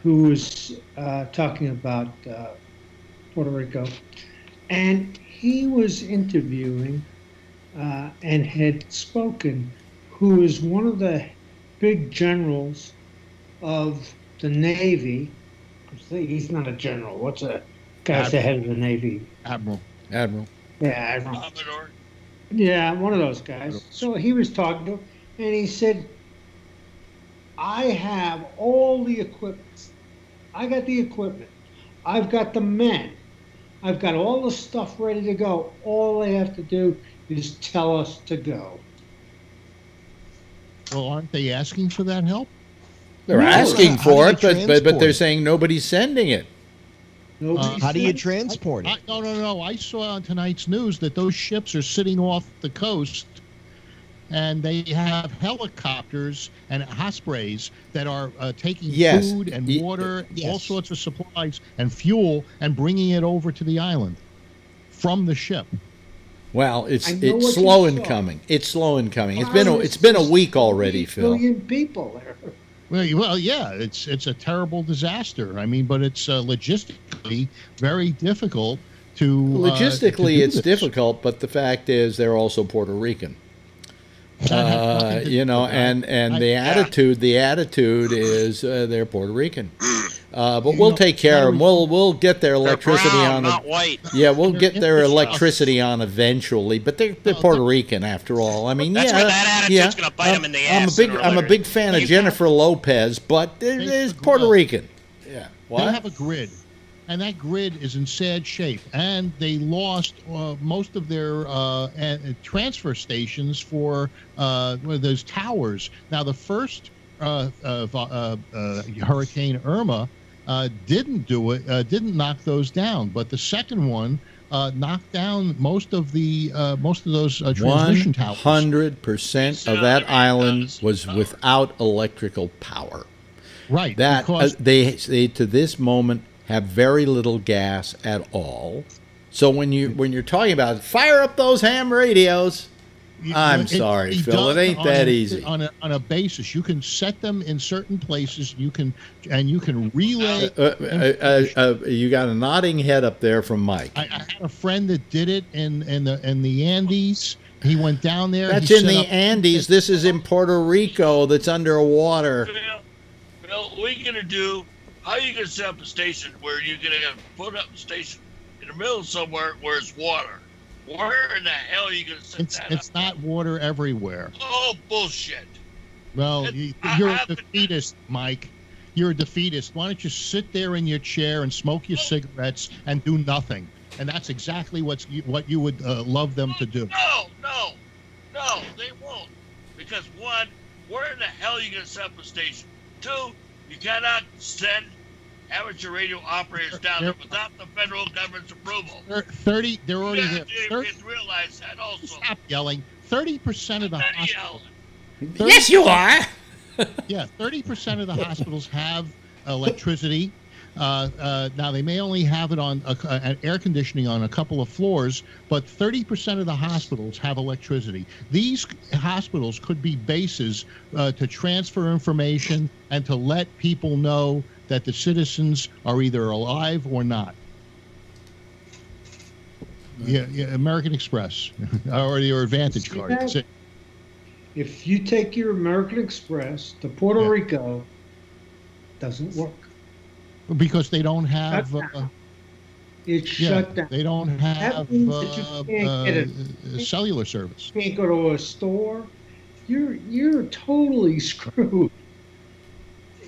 who was uh, talking about uh, Puerto Rico, and he was interviewing uh, and had spoken, who is one of the big generals of the Navy. He's not a general. What's a guy's the head of the Navy? Admiral. Admiral. Yeah, Admiral. Commodore. Yeah, one of those guys. So he was talking to him, and he said, I have all the equipment. I got the equipment. I've got the men. I've got all the stuff ready to go. All they have to do is tell us to go. Well, aren't they asking for that help? They're No, asking how for it, but, but but they're saying nobody's sending it. Nobody How do you transport I, it? no, no, no. I saw on tonight's news that those ships are sitting off the coast, and they have helicopters and ospreys that are uh, taking Yes. food and Ye- water, all yes. sorts of supplies and fuel, and bringing it over to the island from the ship. Well, it's it's slow in coming. It's slow in coming. It's been a, Why it's is been a week already, three Phil. billion people there. Well, well, yeah, it's it's a terrible disaster. I mean, but it's uh, logistically very difficult to uh, Logistically, to do it's this. difficult, but the fact is they're also Puerto Rican. Uh, you know, and and the attitude, the attitude is uh, they're Puerto Rican. Uh, but we'll know, take care of them. We'll we'll get their electricity brown, on. not The, white. yeah, we'll get their infrastructure. electricity on eventually. But they're they're Puerto Rican after all. I mean, That's yeah, where that attitude's yeah. gonna bite 'em in the I'm a big I'm a big fan of Jennifer Lopez, but they're, They they're have a Puerto. Rican. Yeah. They have a grid, and that grid is in sad shape. And they lost uh, most of their uh, a- transfer stations for uh, what are those towers. Now, the first uh, uh, uh, uh, Hurricane Irma uh, didn't do it, uh, didn't knock those down, but the second one uh, knocked down most of the uh, most of those uh, transmission One towers. hundred percent of that island was without electrical power. Right. That uh, they they to this moment have very little gas at all. So when you when you're talking about fire up those ham radios, You- I'm it- sorry, it Phil, it ain't that a- easy. On a, on a basis, you can set them in certain places. You can and you can relay. uh, uh, uh, uh, you got a nodding head up there from Mike. I, I had a friend that did it in in the in the Andes. He went down there. That's in the up- Andes. This is in Puerto Rico. That's underwater. Bill, Bill, what are you gonna do? How are you gonna set up a station where you're gonna put up a station in the middle of somewhere where it's water? Where in the hell are you gonna set It's that it's up? not water everywhere. Oh bullshit! Well, you, I a to- defeatist, Mike. You're a defeatist. Why don't you sit there in your chair and smoke your cigarettes and do nothing? And that's exactly what's what you would uh, love them to do. No, no, no, they won't. Because one, where in the hell are you gonna set up a station? Two, you cannot send amateur radio operators down there without the federal government's approval. Thirty. They're already You there. have Thirty, realize that also. stop yelling. thirty percent of the hospitals. Yes, you are. yeah, thirty percent of the hospitals have electricity. Uh, uh, now they may only have it on a, uh, air conditioning on a couple of floors, but 30% of the hospitals have electricity. These hospitals could be bases uh, to transfer information and to let people know that the citizens are either alive or not. Yeah, yeah American Express or your Advantage card. If you take your American Express to Puerto yeah. Rico, doesn't work because they don't have. Uh, it's yeah, shut down. They don't have uh, uh, cellular service. You can't go to a store. You're you're totally screwed.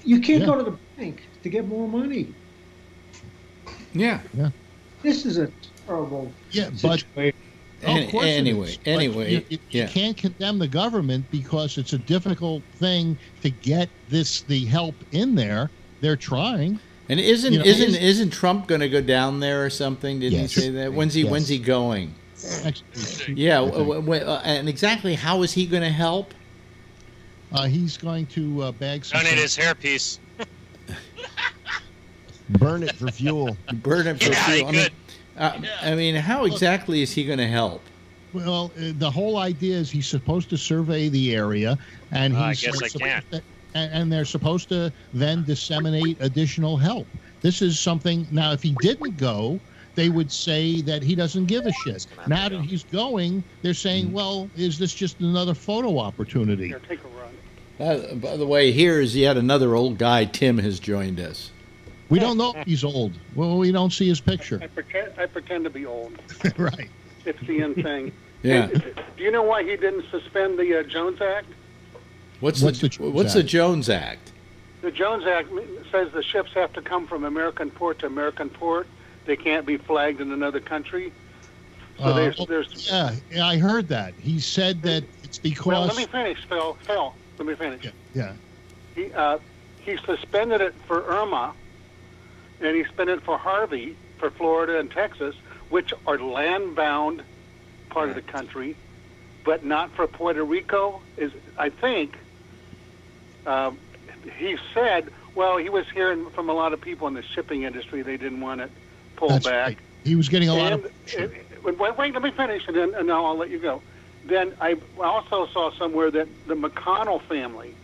You can't yeah. go to the bank to get more money. Yeah. Yeah. This is a terrible. Yeah, but. Oh, anyway, anyway, you, you, yeah. you, can't condemn the government because it's a difficult thing to get this the help in there. They're trying. And isn't you know, isn't isn't Trump going to go down there or something? Did yes. he say that? When's he yes. When's he going? yeah, uh, and exactly how is he going to help? Uh, he's going to uh, bag some. Donate his hairpiece. Burn it for fuel. Burn it for yeah, fuel. I mean, uh, I mean, how exactly is he going to help? Well, uh, the whole idea is he's supposed to survey the area, and he's. I guess I can't. To, and, and they're supposed to then disseminate additional help. This is something. Now, if he didn't go, they would say that he doesn't give a shit. Now that he's going, they're saying, mm-hmm. well, is this just another photo opportunity? Here, take a run. Uh, by the way, here is yet another old guy. Tim has joined us. We don't know if he's old. Well, we don't see his picture. I, I pretend, I pretend to be old. right. It's the end thing. yeah. do you know why he didn't suspend the uh, Jones Act? What's, what's the, the what's Act? the Jones Act? The Jones Act says the ships have to come from American port to American port. They can't be flagged in another country. So uh, there's, there's yeah, yeah, I heard that. He said that it's because. Well, let me finish, Phil. Phil, let me finish. Yeah. yeah. He uh, he suspended it for Irma, and he suspended it for Harvey for Florida and Texas, which are land-bound part of the country, but not for Puerto Rico. Is I think um, he said, well, he was hearing from a lot of people in the shipping industry they didn't want it pulled That's back. Right. He was getting a lot and, of. It, wait, wait, let me finish, and then and now I'll let you go. Then I also saw somewhere that the McConnell family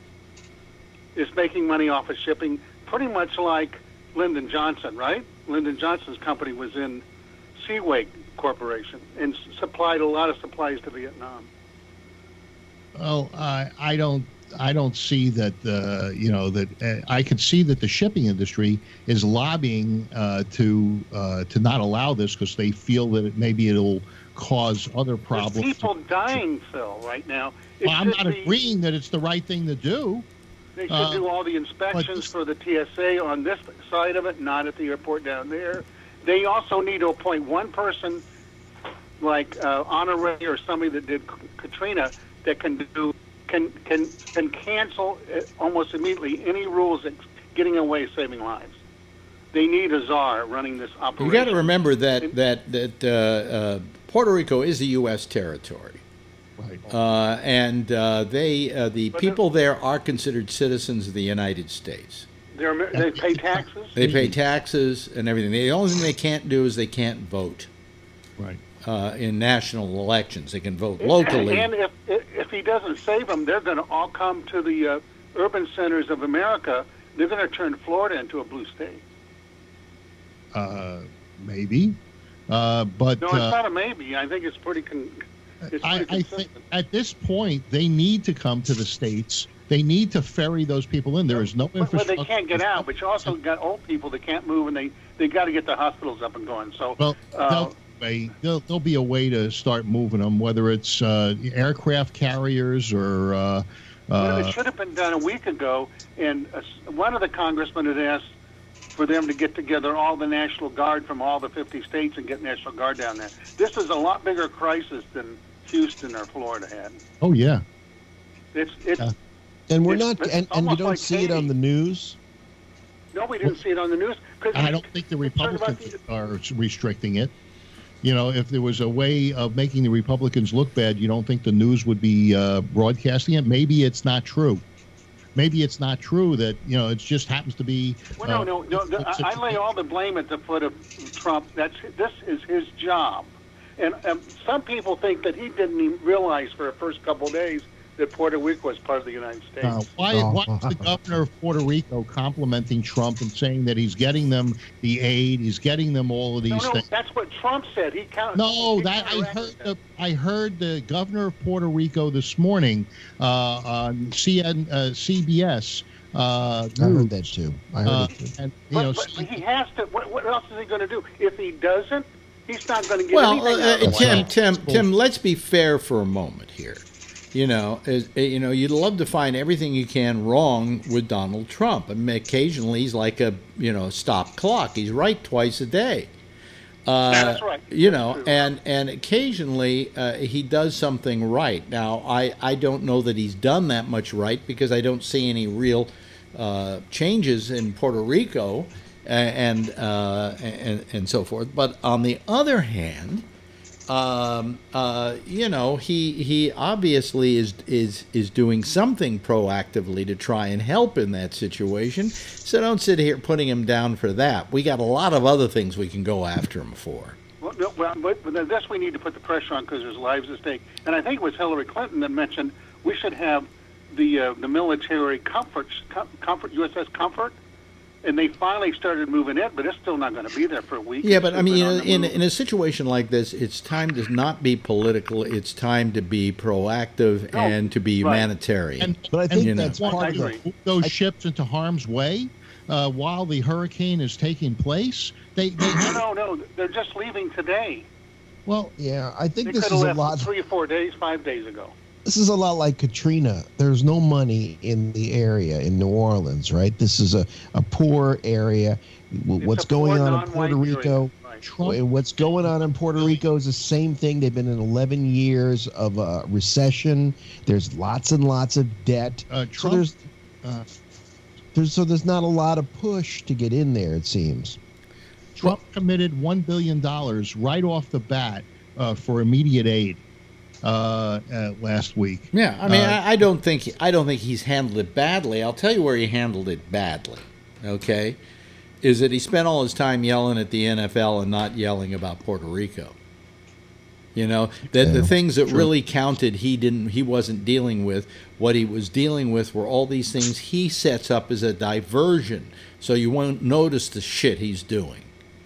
is making money off of shipping, pretty much like Lyndon Johnson, right? Lyndon Johnson's company was in Seaway Corporation and supplied a lot of supplies to Vietnam. Oh, I I don't I don't see that uh, you know that uh, I can see that the shipping industry is lobbying uh, to uh, to not allow this because they feel that it, maybe it'll cause other problems. There's people dying, Phil, right now. Well, I'm not be, agreeing that it's the right thing to do. They should uh, do all the inspections for the TSA on this side of it, not at the airport down there. They also need to appoint one person, like uh, Honore or somebody that did Katrina, that can do can can can cancel uh, almost immediately any rules that getting away saving lives. They need a czar running this operation. You got to remember that that that uh, uh, Puerto Rico is a U.S. territory. Right. Uh, and uh, they, uh, the but people there are considered citizens of the United States. they pay taxes. They pay taxes and everything. The only thing they can't do is they can't vote. Right uh, in national elections. They can vote locally. And if if he doesn't save them, they're going to all come to the uh, urban centers of America. They're going to turn Florida into a blue state. Uh, maybe, uh, but no, it's uh, not a maybe. I think it's pretty. Con- it's I, I think at this point they need to come to the states. They need to ferry those people in. There is no infrastructure. Well, they can't get out, but you also got old people that can't move, and they they got to get the hospitals up and going. So well, uh, way. There'll, there'll be a way to start moving them, whether it's uh, aircraft carriers or. Uh, well, it uh, should have been done a week ago, and uh, one of the congressmen had asked for them to get together all the National Guard from all the 50 states and get National Guard down there. This is a lot bigger crisis than Houston or Florida had. Oh yeah. It's it's. Yeah. And we're not, and, and you don't like see Haiti. it on the news. No, we didn't see it on the news. Cause I don't think the Republicans are restricting it. You know, if there was a way of making the Republicans look bad, you don't think the news would be uh, broadcasting it? Maybe it's not true. Maybe it's not true that you know it just happens to be. Well, no, uh, no, no. the- I, I lay all the blame at the foot of Trump. That's this is his job, and um, some people think that he didn't even realize for the first couple of days that Puerto Rico was part of the United States. Uh, why, Oh. why is the governor of Puerto Rico complimenting Trump and saying that he's getting them the aid, he's getting them all of these no, no, things? that's what Trump said. He counted. No, he that I heard. The, I heard the governor of Puerto Rico this morning uh, on CN, uh, CBS. Uh, I heard that too. I heard uh, it too. and you But, know, but saying- he has to. What, what else is he going to do? If he doesn't, he's not going to get Well, anything uh, out of uh, it. Tim, Tim, Tim. Let's be fair for a moment here. You know, as, uh, you know, you'd love to find everything you can wrong with Donald Trump. I mean, occasionally he's like a you know stop clock. He's right twice a day. Uh, Yeah, that's right. You know, and and occasionally uh, he does something right. Now, I I don't know that he's done that much right because I don't see any real uh, changes in Puerto Rico and uh, and and so forth. But on the other hand, um, uh, you know, he he obviously is is is doing something proactively to try and help in that situation. So don't sit here putting him down for that. We got a lot of other things we can go after him for. Well, no, well, but, this we need to put the pressure on because there's lives at stake. And I think it was Hillary Clinton that mentioned we should have the uh, the military comfort com- comfort USS Comfort, and they finally started moving it, but it's still not going to be there for a week. Yeah, but I mean, been you on know, the in in a situation like this, it's time to not be political. It's time to be proactive No, and to be right. humanitarian. and, But I think you know. that's I part of the. those I- ships into harm's way uh, while the hurricane is taking place. They, they no, no, no, they're just leaving today. well, Yeah, I They think could this have is a left lot. three or four days, five days ago. This is a lot like Katrina. There's no money in the area in New Orleans, right? This is a, a poor area. It's What's going poor on in Puerto. Rico? Right. What's going on in Puerto Rico is the same thing. They've been in 11 years of uh, recession. There's lots and lots of debt. uh, So there's, uh, there's so there's not a lot of push to get in there. It seems. Trump committed one billion dollars right off the bat uh, for immediate aid uh, uh, last week. Yeah, I mean, Uh, I, I don't think I don't think he's handled it badly. I'll tell you where he handled it badly. Okay, is that he spent all his time yelling at the NFL and not yelling about Puerto Rico. You know that the things that true. really counted, he didn't. He wasn't dealing with. What he was dealing with were all these things he sets up as a diversion, so you won't notice the shit he's doing.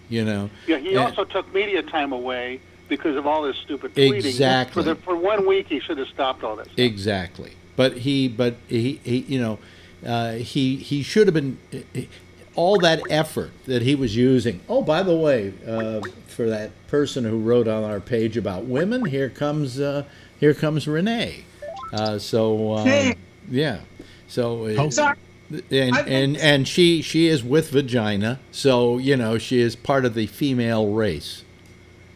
You know. Yeah, he And- also took media time away because of all this stupid tweeting. Exactly. For the for one week, he should have stopped all this. stuff. Exactly. But he, but he, he you know, uh, he he should have been all that effort that he was using. Oh, by the way, uh, for that person who wrote on our page about women, here comes uh, here comes Renee. Uh, so uh, yeah, so uh, Oh. And and and she she is with vagina, so you know she is part of the female race.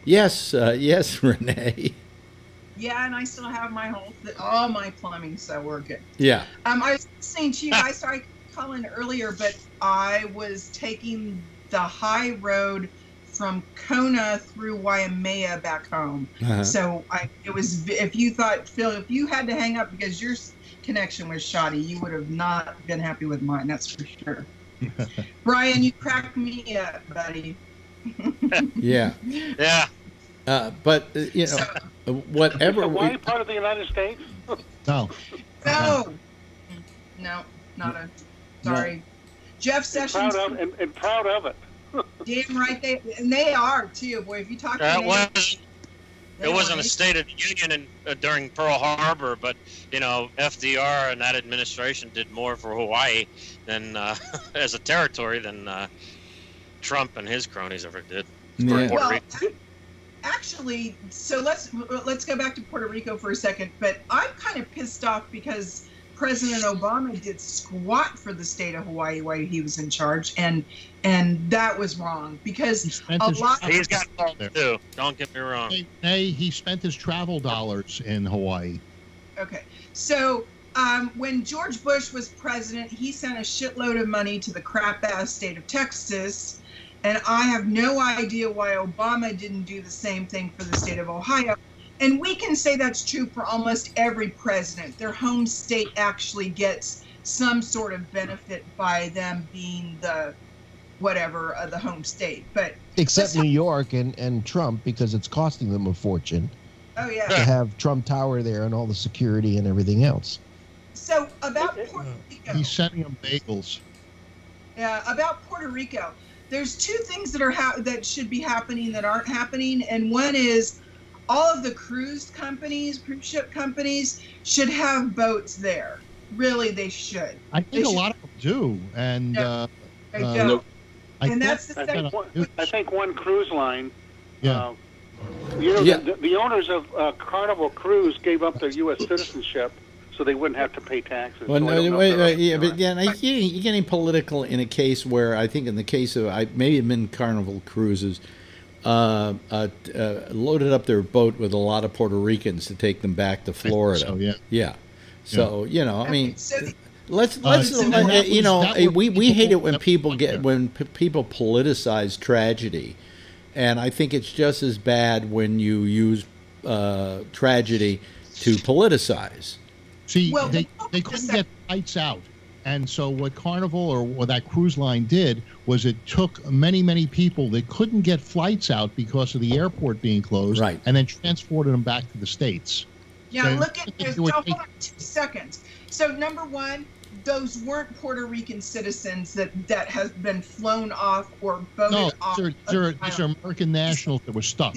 Yes, uh, yes, Renee. Yeah, and I still have my whole th- all my plumbing so working. Yeah. Um, I was saying to you, I started calling earlier, but I was taking the high road from Kona through Waimea back home. Uh-huh. So I, it was. If you thought Phil, if you had to hang up because your connection was shoddy, you would have not been happy with mine. That's for sure. Brian, you cracked me up, buddy. Yeah. Yeah. Uh, but uh, you know, uh, whatever. Is Hawaii We, part of the United States? No, No, no, not a. Sorry, Jeff And Sessions. proud of and, and proud of it. Damn right they and they are too, boy. If you talk to That them, was they it wasn't are. a State of the Union in, uh, during Pearl Harbor, but you know FDR and that administration did more for Hawaii than uh, as a territory than uh, Trump and his cronies ever did. Yeah. Puerto Well, Rico. actually, so let's let's go back to Puerto Rico for a second. But I'm kind of pissed off because President Obama did squat for the state of Hawaii while he was in charge, and and that was wrong he because spent a his lot. He's got fault there. too. Don't get me wrong. Hey, hey, he spent his travel dollars in Hawaii. Okay, so um, when George Bush was president, he sent a shitload of money to the crap ass state of Texas, And I have no idea why Obama didn't do the same thing for the state of Ohio. And we can say that's true for almost every president. Their home state actually gets some sort of benefit by them being the whatever of the home state. But Except New York and, and Trump because it's costing them a fortune oh yeah. to have Trump Tower there and all the security and everything else. So about Puerto Rico. He's sending them bagels. Yeah, about Puerto Rico. There's two things that are ha- that should be happening that aren't happening, and one is all of the cruise companies, cruise ship companies, should have boats there. Really, they should. I think They a lot of them do, and No, uh, they uh, don't. I And that's the I second. think, one, I think one cruise line. Yeah. Uh, you know, Yeah. the, the owners of uh, Carnival Cruise gave up their U.S. citizenship so they wouldn't have to pay taxes. Well, So no, don't wait, if wait, yeah, but yeah, now, you're getting, you're getting political in a case where I think in the case of I maybe it been Carnival Cruises, uh, uh, uh, loaded up their boat with a lot of Puerto Ricans to take them back to Florida. so, yeah. yeah. So you know, I mean, let's Uh, let's so let- you was- know that we we hate it when people get when p- people politicize tragedy, and I think it's just as bad when you use uh, tragedy to politicize. See, Well, they, hold they couldn't second. get flights out. And so what Carnival or what that cruise line did was it took many, many people that couldn't get flights out because of the airport being closed Right. and then transported them back to the States. Yeah, So look at if this. you So hold on two seconds. So number one, those weren't Puerto Rican citizens that that has been flown off or boated No, off. these are, of these are, the these are. American nationals that were stuck.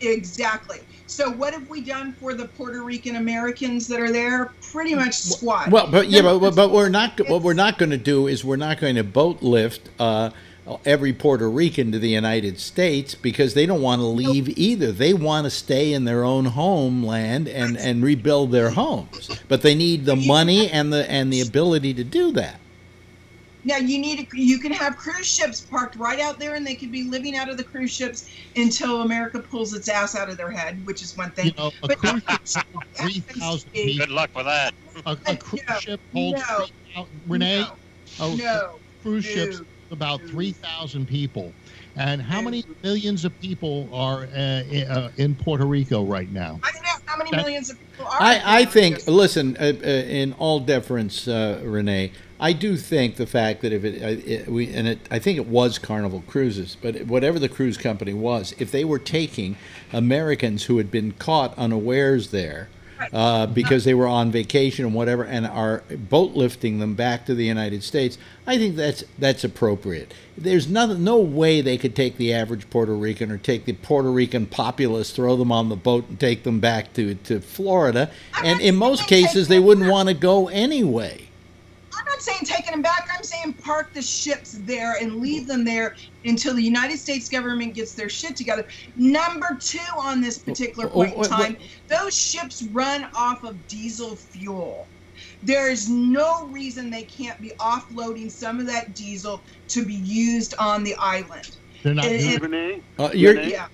Exactly. So what have we done for the Puerto Rican Americans that are there? Pretty much squat. Well, but yeah, but, but we're not. What we're not going to do is we're not going to boat lift uh, every Puerto Rican to the United States because they don't want to leave either. They want to stay in their own homeland and and rebuild their homes, but they need the money and the and the ability to do that. Now you need a, you can have cruise ships parked right out there, and they could be living out of the cruise ships until America pulls its ass out of their head, which is one thing. You know, a But- cruise ship holds 3,000 people. Good luck with that. A, a cruise No, ship holds no, 3,000 Renee, no, a no. cruise ships no. about 3,000 people. And how No. many millions of people are uh, i- uh, in Puerto Rico right now? I don't know how many That- millions of people are. I, I think, listen, uh, uh, in all deference, uh, Renee, I do think the fact that if it, it we and it, I think it was Carnival Cruises, but whatever the cruise company was, if they were taking Americans who had been caught unawares there uh, because they were on vacation and whatever, and are boat lifting them back to the United States, I think that's that's appropriate. There's nothing, no way they could take the average Puerto Rican or take the Puerto Rican populace, throw them on the boat, and take them back to to Florida. And in most cases, they wouldn't want to go anyway. I'm not saying taking them back. I'm saying park the ships there and leave them there until the United States government gets their shit together. Number two on this particular Oh, point in wait, time, those ships run off of diesel fuel. There is no reason they can't be offloading some of that diesel to be used on the island. They're not And- doing Renee, Uh, you're, Renee? yeah,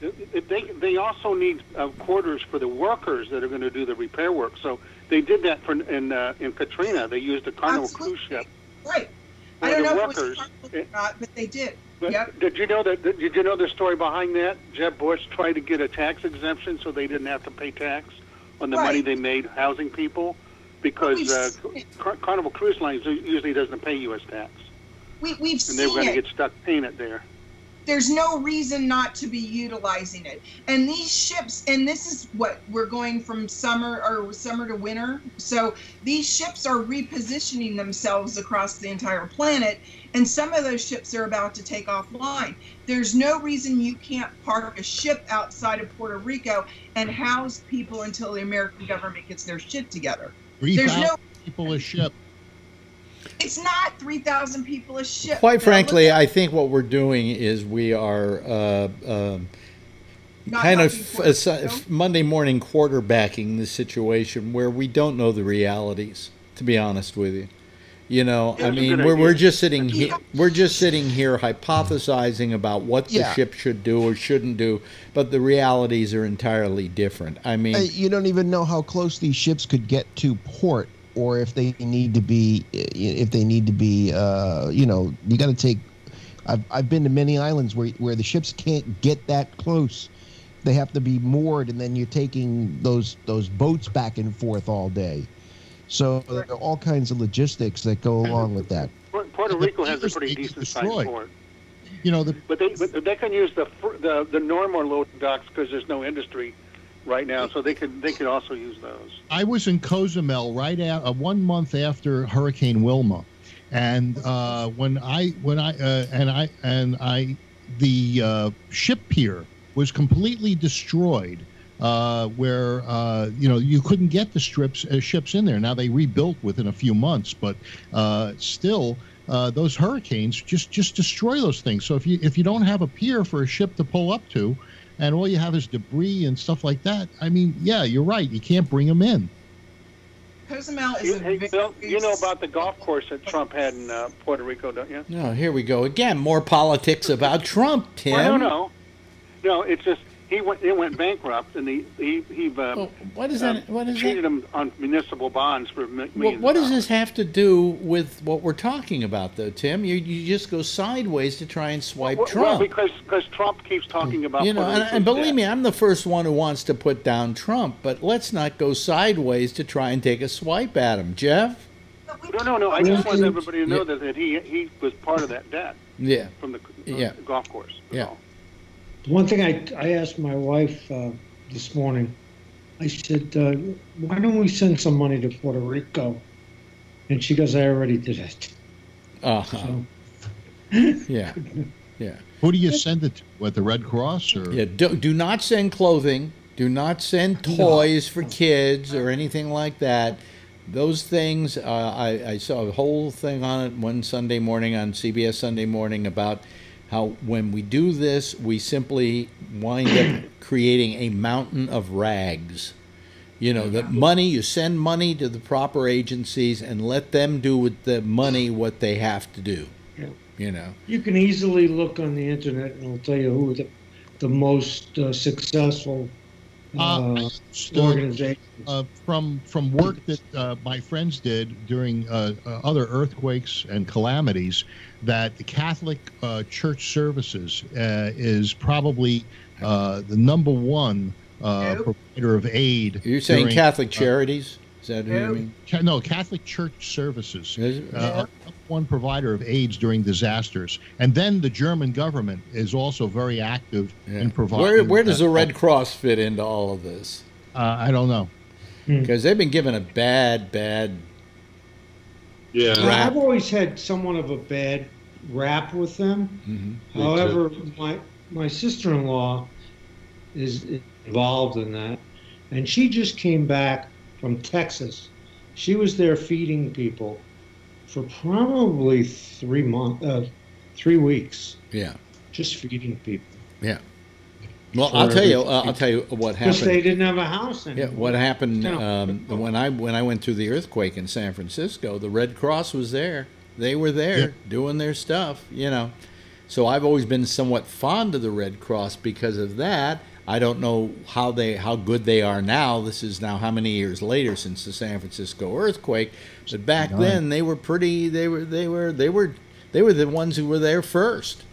they they also need uh, quarters for the workers that are going to do the repair work. So they did that for in uh, in Katrina. They used a Carnival Absolutely. cruise ship. right. I don't know workers. if it was not, but they did. But Yep. did you know that? Did you know the story behind that? Jeb Bush tried to get a tax exemption so they didn't have to pay tax on the Right. money they made housing people, because uh. Car- Carnival Cruise Lines usually doesn't pay U.S. tax, We, we've and seen they were going to get stuck paying it there. There's no reason not to be utilizing it. And these ships, and this is what we're going from summer or summer to winter. So these ships are repositioning themselves across the entire planet, and some of those ships are about to take offline. There's no reason you can't park a ship outside of Puerto Rico and house people until the American government gets their shit together. There's no, people a ship. It's not 3,000 people a ship. quite frankly, I think what we're doing is we are uh, um not kind of helping uh, Puerto s- Rico. Monday morning quarterbacking the situation where we don't know the realities. To be honest with you, you know, I mean, we're we're just sitting here, we're just sitting here hypothesizing about what Yeah. the ship should do or shouldn't do, but the realities are entirely different. I mean, Uh, you don't even know how close these ships could get to port, or if they need to be, if they need to be, uh, you know, you got to take. I've I've been to many islands where where the ships can't get that close. They have to be moored, and then you're taking those those boats back and forth all day. So there are all kinds of logistics that go along with that. Puerto Rico has a pretty decent sized destroyed. port. You know, the, But they but they can use the fr- the the normal loading docks because there's no industry right now, so they could they could also use those. I was in Cozumel right at uh, one month after Hurricane Wilma, and uh, when I when I uh, and I and I the uh, ship pier was completely destroyed. Uh, where uh, you know you couldn't get the strips ships in there. Now they rebuilt within a few months, but uh, still, uh, those hurricanes just just destroy those things. So if you if you don't have a pier for a ship to pull up to, and all you have is debris and stuff like that, I mean, yeah, you're right. You can't bring them in. Cozumel is You, a hey, Bill, you know about the golf course that Trump had in uh, Puerto Rico, don't you? No, here we go again. More politics about Trump, Tim. Well, no, no, no. It's just he went it went bankrupt, and he he he uh, Well, what is uh, that? What is cheated that? him on municipal bonds for mi- Well, what of does this have to do with what we're talking about, though, Tim? You you just go sideways to try and swipe Well, Trump. well, because because Trump keeps talking about you know, and, and believe debt. me, I'm the first one who wants to put down Trump, but let's not go sideways to try and take a swipe at him, Jeff. No, no, no. I just want everybody to know Yeah. that, that he he was part of that debt Yeah, from the uh, Yeah. golf course. Yeah. all. One thing I, I asked my wife uh, this morning, I said, uh, why don't we send some money to Puerto Rico? And she goes, I already did it. uh huh. So, Yeah, yeah, Who do you send it to? What the Red Cross or? yeah. Do, do not send clothing. Do not send toys for kids or anything like that. Those things, uh, I, I saw a whole thing on it one Sunday morning on CBS Sunday Morning about how when we do this, we simply wind up creating a mountain of rags. You know, that money, you send money to the proper agencies and let them do with the money what they have to do. Yeah. You know, you can easily look on the internet and it'll tell you who the, the most uh, successful Uh, I uh, understood, organizations. uh, from from work that uh, my friends did during uh, uh, other earthquakes and calamities, that the Catholic uh, Church Services uh, is probably uh, the number one uh, Nope. provider of aid. you're saying during- Catholic Charities? Is that what you mean? Ca- no, Catholic Church Services. Is it? one provider of aids during disasters. And then the German government is also very active Yeah. in providing. Where, where does uh, the Red Cross fit into all of this? Uh, I don't know. Because they've been given a bad, bad. Yeah. Right. I've always had somewhat of a bad rap with them. Mhm. However, my my sister-in-law is involved in that, and she just came back from Texas. She was there feeding people for probably three months, uh, three weeks, Yeah, just feeding people yeah. Well, I'll tell you. Uh, I'll tell you what happened. because they didn't have a house Yeah, anymore. what happened No. um, when I when I went through the earthquake in San Francisco? The Red Cross was there. They were there Yeah. doing their stuff. You know, so I've always been somewhat fond of the Red Cross because of that. I don't know how they how good they are now. This is now how many years later since the San Francisco earthquake. But back Nine. then they were pretty. They were they were they were they were the ones who were there first.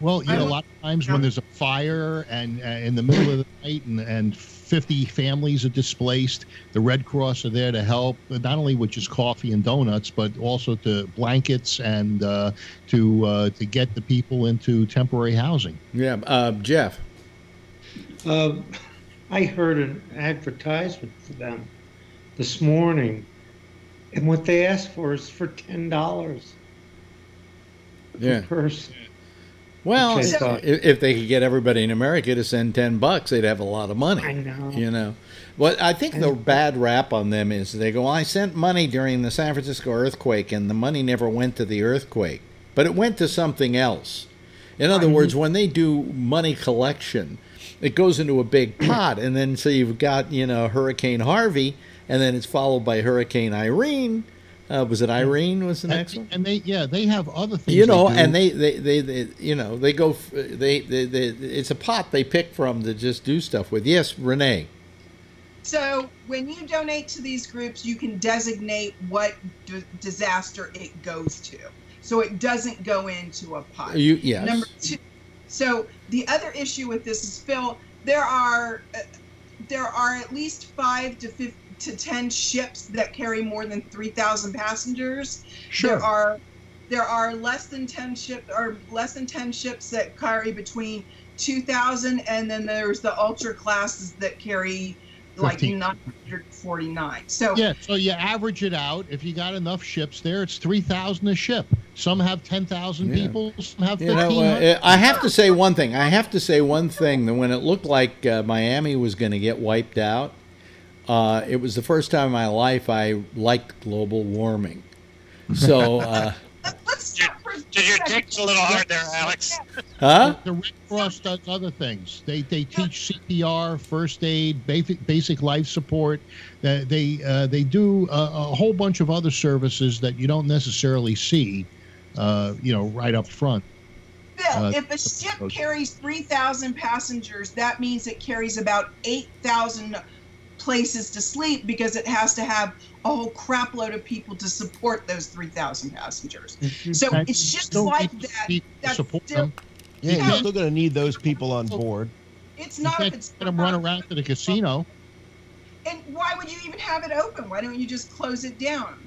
Well, you know, a lot of times when there's a fire and uh, in the middle of the night and, and 50 families are displaced, the Red Cross are there to help, uh, not only with just coffee and donuts, but also to blankets and uh, to uh, to get the people into temporary housing. Yeah, uh, Jeff. Uh, I heard an advertisement for them this morning, and what they asked for is for ten dollars Yeah. per person. Well, I if, thought- if they could get everybody in America to send ten bucks, they'd have a lot of money. I know. You know, what I think the bad rap on them is they go, "I sent money during the San Francisco earthquake, and the money never went to the earthquake, but it went to something else." In other words, when they do money collection, it goes into a big pot, and then so you've got you know Hurricane Harvey, and then it's followed by Hurricane Irene. Uh, was it Irene? Was the next one? And, and they, yeah, they have other things. you know, do. and they, they, they, they, you know, they go, they, they, they, it's a pot they pick from to just do stuff with. Yes, Renee. So when you donate to these groups, you can designate what d- disaster it goes to. so it doesn't go into a pot. You yes. Number two. So the other issue with this is Phil. There are uh, there are at least five to 50, to ten ships that carry more than three thousand passengers. Sure. There are there are less than ten ship or less than ten ships that carry between two thousand, and then there's the ultra classes that carry like 15. 949. So Yeah, so you average it out. If you got enough ships there, it's three thousand a ship. Some have ten thousand Yeah. people. Some have You fifteen know, uh, I have to say one thing. I have to say one thing. That when it looked like uh, Miami was going to get wiped out, uh, it was the first time in my life I liked global warming. So, uh, let's stop for Did your dick's a little hard there, Alex? huh? The Red Cross does other things. They they teach CPR, first aid, basic basic life support. They they, uh, they do a, a whole bunch of other services that you don't necessarily see, uh, you know, right up front. Bill, Uh, if a ship carries 3,000 passengers, that means it carries about 8,000 places to sleep because it has to have a whole crap load of people to support those 3,000 passengers. So it's just like need that. people to That's support still, them. Yeah, Yeah. you're still going to need those people on board. it's You not if can't it's let them run around to the casino. And why would you even have it open? Why don't you just close it down?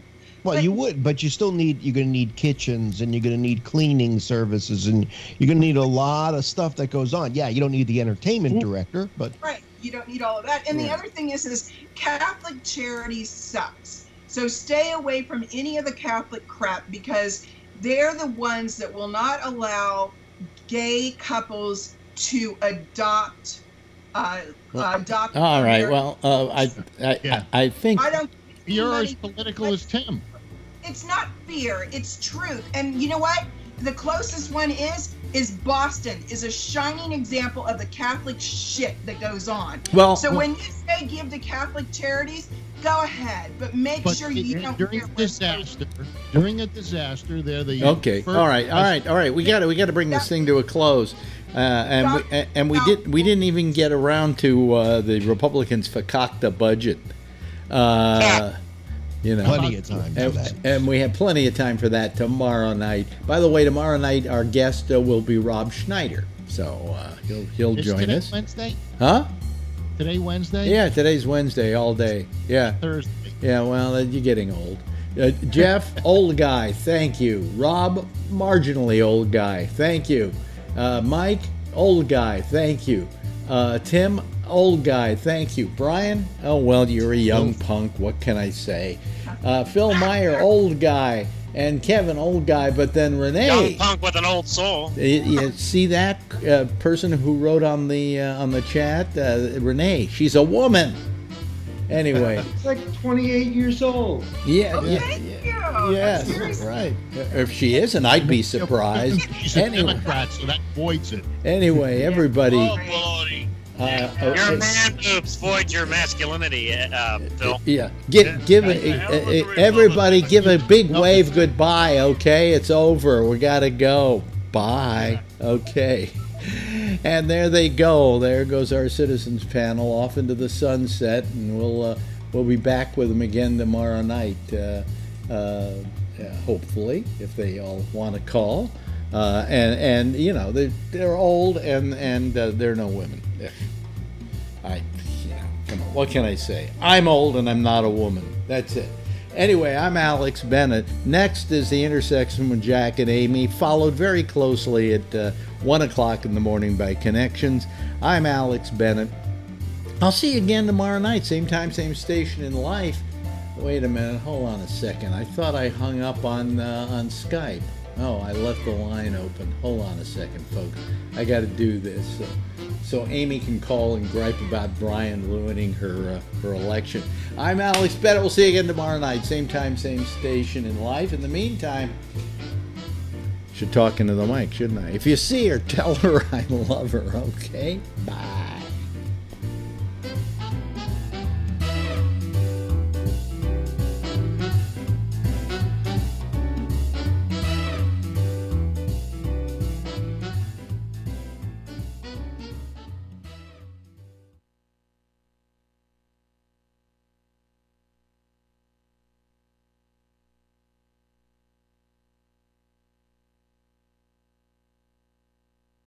Well, But- you would, but you still need. You're going to need kitchens, and you're going to need cleaning services, and you're going to need a lot of stuff that goes on. Yeah, you don't need the entertainment director, but Right. You don't need all of that. And the other thing is, is Catholic charity sucks. So stay away from any of the Catholic crap because they're the ones that will not allow gay couples to adopt. Uh, Well, adopt. All right. their- Well, uh, I, I, Yeah. I, I think. I don't. You're as political as Tim. It's not fear. It's truth. And you know what? The closest one is is Boston is a shining example of the Catholic shit that goes on. Well, So when you say give to Catholic charities, go ahead, but make But sure you don't during hear a what's going- disaster, during a disaster, they're the Okay. first- All right. All right. All right. We got to we got to bring this thing to a close. Uh, and we, and we did we didn't even get around to uh, the Republicans' fakakta budget. Uh, you know, plenty of time for and, that. and we have plenty of time for that tomorrow night. By the way, tomorrow night our guest uh, will be Rob Schneider, so uh, he'll he'll Is join today us. Wednesday? Huh? Today Wednesday? Yeah, today's Wednesday all day. Yeah. Thursday. Yeah, well, uh, you're getting old. Uh, Jeff, old guy, thank you. Rob, marginally old guy, thank you. Uh, Mike, old guy, thank you. Uh, Tim, old guy, thank you. Brian, oh, well, you're a young punk. What can I say? Uh, Phil Meyer, old guy. And Kevin, old guy, but then Renee. Young punk with an old soul. You, you see that uh, person who wrote on the uh, on the chat, uh, Renee? She's a woman. Anyway, It's like 28 years old. yeah, Oh, yeah, thank yeah. you. Yes, Seriously. right. If she isn't, I'd be surprised. She's a Anyway, Democrat, so that voids it. anyway, everybody. Oh, baloney. Uh, Your okay. man boobs void your masculinity, uh, Phil. Yeah, give give a, uh, uh, everybody give a big wave goodbye. Okay, it's over. We gotta go. Bye. Okay. And there they go. There goes our citizens panel off into the sunset, and we'll uh, we'll be back with them again tomorrow night. Uh, uh, hopefully, if they all want to call. Uh, and and you know they're they're old and and uh, they're no women. I, know, come on. What can I say? I'm old and I'm not a woman. That's it. Anyway, I'm Alex Bennett. Next is the intersection with Jack and Amy, followed very closely at uh, one o'clock in the morning by Connections. I'm Alex Bennett. I'll see you again tomorrow night, same time, same station in life. Wait a minute, hold on a second. I thought I hung up on uh, on Skype. Oh, I left the line open. Hold on a second, folks. I got to do this so, so Amy can call and gripe about Brian ruining her uh, her election. I'm Alex Bennett. We'll see you again tomorrow night, same time, same station in life. In the meantime, should talk into the mic, shouldn't I? If you see her, tell her I love her. Okay, bye.